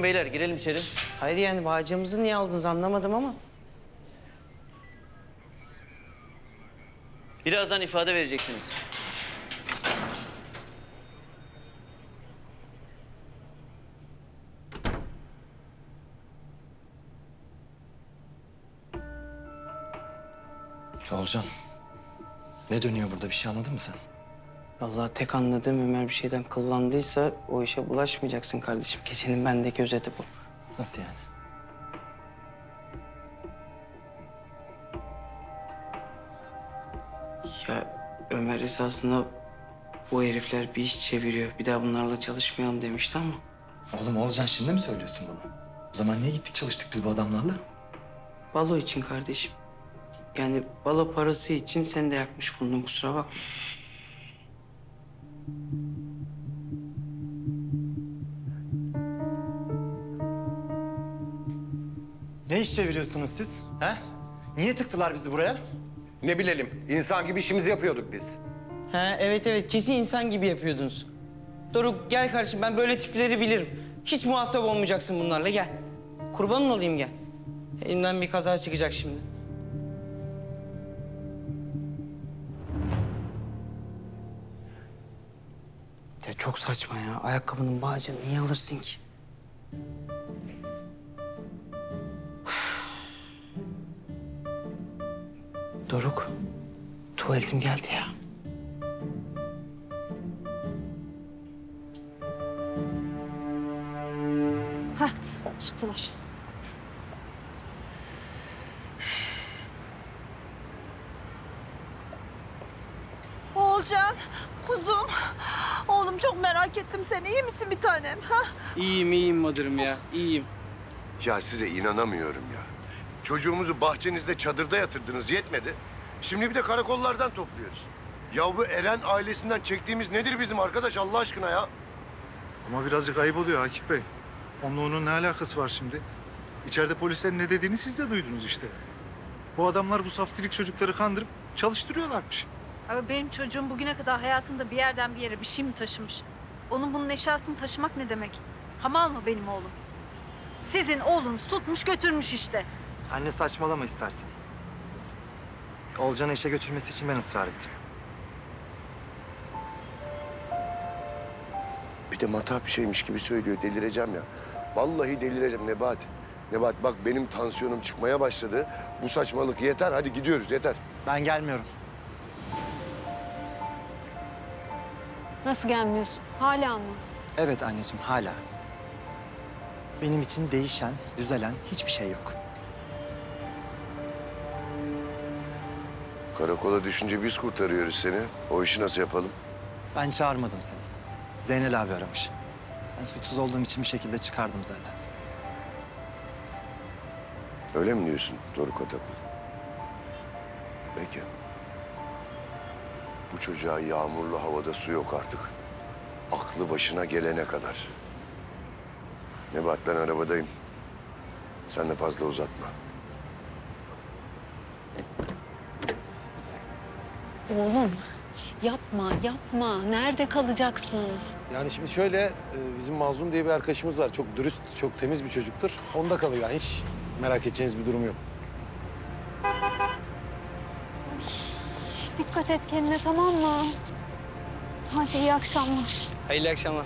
Buyurun beyler girelim içeri. Hayır yani bağcığımızı niye aldınız anlamadım ama. Birazdan ifade vereceksiniz. Olcan. Ne dönüyor burada? Bir şey anladın mı sen? Vallahi tek anladığım Ömer bir şeyden kıllandıysa o işe bulaşmayacaksın kardeşim. Gecenin bendeki özeti bu. Nasıl yani? Ya Ömer esasında bu herifler bir iş çeviriyor. Bir daha bunlarla çalışmayalım demişti ama. Oğlum Olcan şimdi mi söylüyorsun bunu? O zaman niye gittik çalıştık biz bu adamlarla? Balo için kardeşim. Yani balo parası için sen de yakmış bulundun kusura bakma. Ne iş çeviriyorsunuz siz? He? Niye tıktılar bizi buraya? Ne bilelim, insan gibi işimizi yapıyorduk biz. Ha evet evet kesin insan gibi yapıyordunuz. Doruk gel kardeşim ben böyle tipleri bilirim. Hiç muhatap olmayacaksın bunlarla gel. Kurbanın olayım gel. Elimden bir kaza çıkacak şimdi. Ya çok saçma ya. Ayakkabının bağcığını niye alırsın ki? Doruk, tuvaletim geldi ya. Hah çıktılar. Oğulcan, kuzum. Oğlum çok merak ettim seni. İyi misin bir tanem? Ha? İyiyim iyiyim müdürüm ya iyiyim. Ya size inanamıyorum ya. Çocuğumuzu bahçenizde çadırda yatırdınız yetmedi. Şimdi bir de karakollardan topluyoruz. Ya bu Eren ailesinden çektiğimiz nedir bizim arkadaş Allah aşkına ya? Ama birazcık ayıp oluyor Akif Bey. Onunla onun ne alakası var şimdi? İçeride polislerin ne dediğini siz de duydunuz işte. Bu adamlar bu saftirik çocukları kandırıp çalıştırıyorlarmış. Abi benim çocuğum bugüne kadar hayatında bir yerden bir yere bir şey mi taşımış? Onun bunun eşyasını taşımak ne demek? Hamal mı benim oğlum? Sizin oğlunuz tutmuş götürmüş işte. Anne saçmalama istersen. Olcan'ı işe götürmesi için ben ısrar ettim. Bir de matah bir şeymiş gibi söylüyor. Delireceğim ya. Vallahi delireceğim Nebahat. Nebahat bak benim tansiyonum çıkmaya başladı. Bu saçmalık yeter. Hadi gidiyoruz yeter. Ben gelmiyorum. Nasıl gelmiyorsun? Hala mı? Evet anneciğim hala. Benim için değişen, düzelen hiçbir şey yok. Karakola düşünce biz kurtarıyoruz seni. O işi nasıl yapalım? Ben çağırmadım seni. Zeynel abi aramış. Ben suçsuz olduğum için bir şekilde çıkardım zaten. Öyle mi diyorsun Doruk Atapıl? Peki. Bu çocuğa yağmurlu havada su yok artık. Aklı başına gelene kadar. Nebat ben arabadayım. Sen de fazla uzatma. Oğlum yapma yapma. Nerede kalacaksın? Yani şimdi şöyle, e, bizim Mazlum diye bir arkadaşımız var. Çok dürüst, çok temiz bir çocuktur. Onda kalıyor yani hiç merak edeceğiniz bir durum yok. Dikkat et kendine tamam mı? Hadi iyi akşamlar. Hayırlı akşamlar.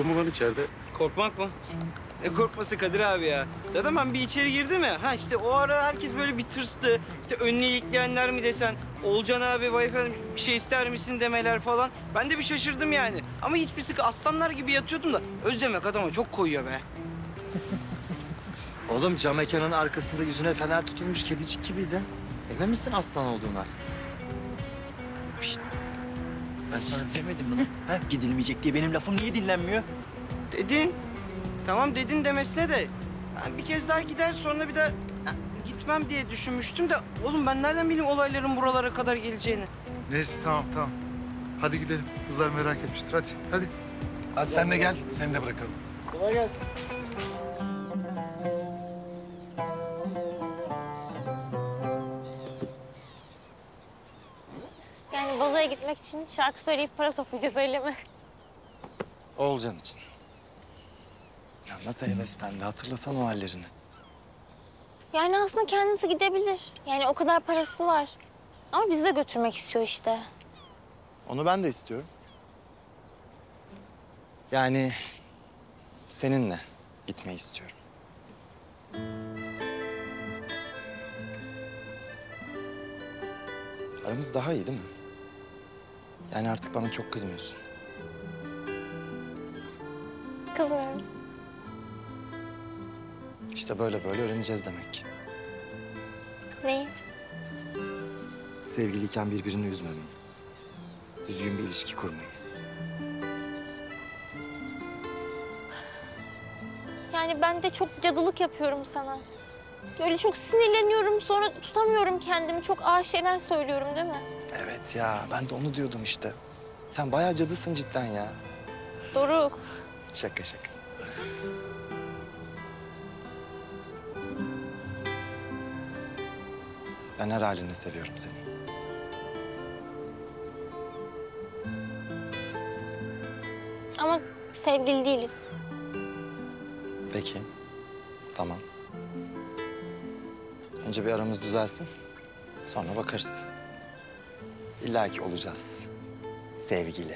Korktun mu lan içeride? Korkmak mı? Ne korkması Kadir abi ya? Zaten ben bir içeri girdim ya. Ha işte o ara herkes böyle bir tırstı. İşte önüne ilikleyenler mi desen? Olcan abi vay efendim bir şey ister misin demeler falan. Ben de bir şaşırdım yani. Ama hiçbir sıkı aslanlar gibi yatıyordum da özlemek adama çok koyuyor be. Oğlum cam mekanın arkasında yüzüne fener tutulmuş kedicik gibiydi. Emin misin aslan olduğuna? Ben sana demedim mi lan? Ha? Gidilmeyecek diye benim lafım niye dinlenmiyor? Dedin. Tamam dedin demesine de. Ben bir kez daha gider sonra bir daha ya, gitmem diye düşünmüştüm de oğlum ben nereden bileyim olayların buralara kadar geleceğini. Neyse tamam tamam. Hadi gidelim. Kızlar merak etmiştir. Hadi hadi. Hadi sen de gel, seni de bırakalım. Kolay gelsin. Bolu'ya gitmek için şarkı söyleyip para toplayacağız öyle mi? Oğulcan için. Ya nasıl heveslendi hatırlasana o hallerini. Yani aslında kendisi gidebilir. Yani o kadar parası var. Ama bizi de götürmek istiyor işte. Onu ben de istiyorum. Yani seninle gitmeyi istiyorum. Aramız daha iyi değil mi? Yani artık bana çok kızmıyorsun. Kızmıyorum. İşte böyle böyle öğreneceğiz demek ki. Neyi? Sevgiliyken birbirini üzmemeyi. Düzgün bir ilişki kurmayı. Yani ben de çok cadılık yapıyorum sana. Öyle çok sinirleniyorum sonra tutamıyorum kendimi. Çok ağır şeyler söylüyorum değil mi? Evet ya ben de onu diyordum işte. Sen bayağı cadısın cidden ya. Doruk. Şaka şaka. Ben her halini seviyorum seni. Ama sevgili değiliz. Peki. Tamam. Önce bir aramız düzelsin. Sonra bakarız. İlla ki olacağız. Sevgili.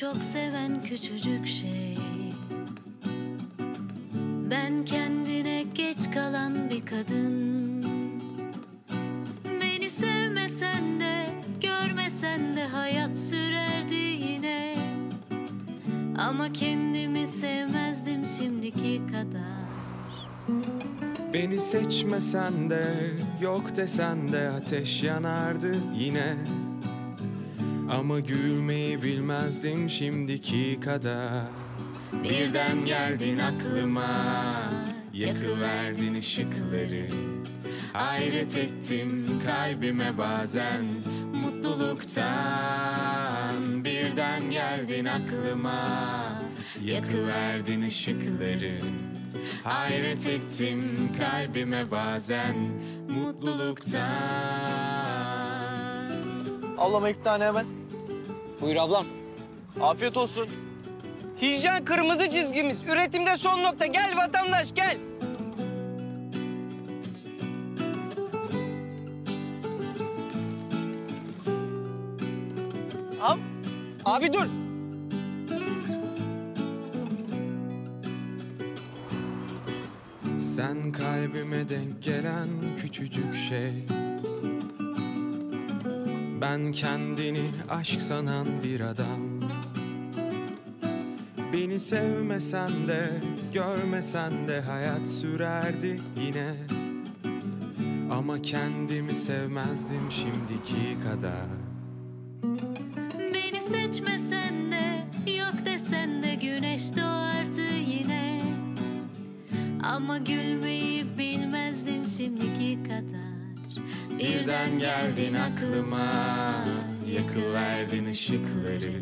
Çok seven küçücük şey. Ben kendine geç kalan bir kadın. Beni sevmesen de görmesen de hayat sürerdi yine. Ama kendimi sevmezdim şimdiki kadar. Beni seçmesen de yok desen de ateş yanardı yine Ama gülmeyi bilmezdim şimdiki kadar Birden geldin aklıma Yakıverdin ışıkları Hayret ettim kalbime bazen Mutluluktan Birden geldin aklıma Yakıverdin ışıkları Hayret ettim kalbime bazen mutluluktan. Ablama iki tane hemen. Buyur ablam. Afiyet olsun. Hijyen kırmızı çizgimiz. Üretimde son nokta. Gel vatandaş gel. Abi, abi dur. Sen kalbime denk gelen küçücük şey ben kendini aşk sanan bir adam. Beni sevmesen de görmesen de hayat sürerdi yine. Ama kendimi sevmezdim şimdiki kadar. Beni seçmesen de yok desen de güneş doğardı yine. Ama gülmeyi bilmezdim şimdiki kadar Birden geldin aklıma Yakıverdin ışıkları.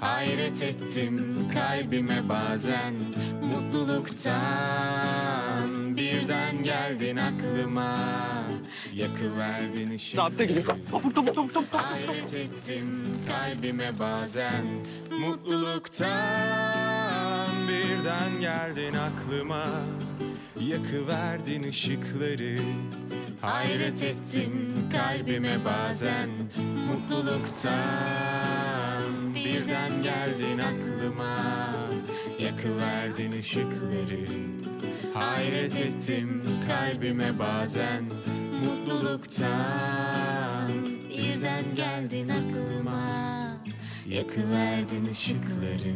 Hayret ettim kalbime bazen Mutluluktan. Birden geldin aklıma Yakıverdin ışıkları. Saatte gibi Hayret ettim kalbime bazen Mutluluktan. Birden geldin aklıma Yakıverdin ışıkları Hayret ettim kalbime bazen mutluluktan. Birden geldin aklıma yakıverdin ışıkları. Hayret ettim kalbime bazen mutluluktan. Birden geldin aklıma yakıverdin ışıkları.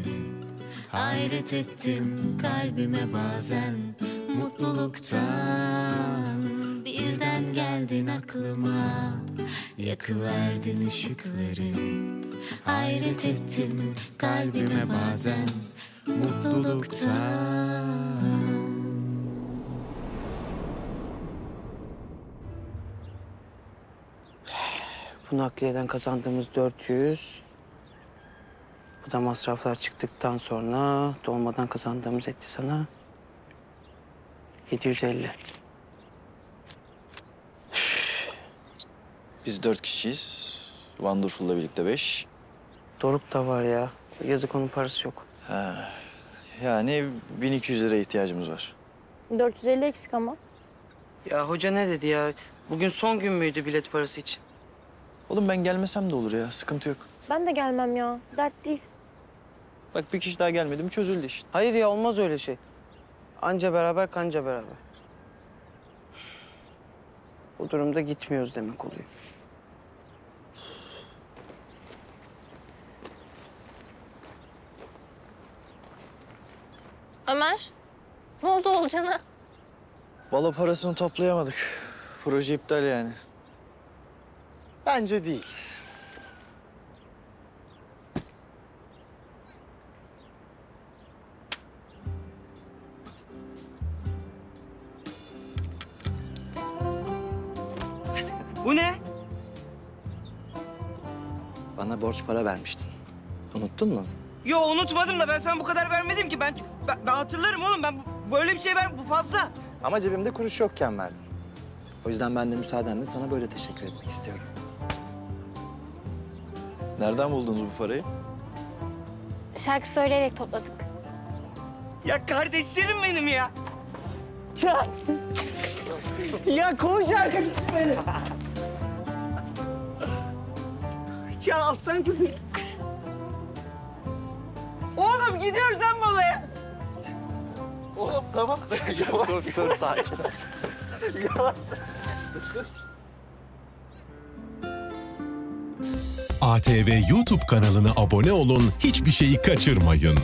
Hayret ettim kalbime bazen mutluluktan Birden geldin aklıma Yakıverdin ışıkları Hayret ettim kalbime bazen Mutluluktan Bu nakliyeden kazandığımız 400. Bu da masraflar çıktıktan sonra dolmadan kazandığımız etti sana 750. Biz dört kişiyiz. Wonderful'la birlikte beş. Doruk da var ya. Yazık onun parası yok. Ha. Yani 1200 liraya ihtiyacımız var. 450 eksik ama. Ya hoca ne dedi ya? Bugün son gün müydü bilet parası için? Oğlum ben gelmesem de olur ya. Sıkıntı yok. Ben de gelmem ya. Dert değil. Bak bir kişi daha gelmedi mi çözüldü işte. Hayır ya olmaz öyle şey. Anca beraber kanca beraber. Bu durumda gitmiyoruz demek oluyor. Ömer, ne oldu Olcan'a? Valla parasını toplayamadık. Proje iptal yani. Bence değil. Bu ne? Bana borç para vermiştin. Unuttun mu? Yo unutmadım da ben sana bu kadar vermedim ki. Ben ben, ben hatırlarım oğlum. Ben bu- böyle bir şey ver bu fazla. Ama cebimde kuruş yokken verdin. O yüzden ben de müsaadenle sana böyle teşekkür etmek istiyorum. Nereden buldunuz bu parayı? Şarkı söyleyerek topladık. Ya kardeşlerim benim ya. Ya. Koş arkadaş benim. Ya aslan kızım. Tamam gidiyoruz lan molaya. Oğlum tamam. [laughs] yavaş, dur dur sakin. ATV [laughs] YouTube kanalına abone olun, hiçbir şeyi kaçırmayın.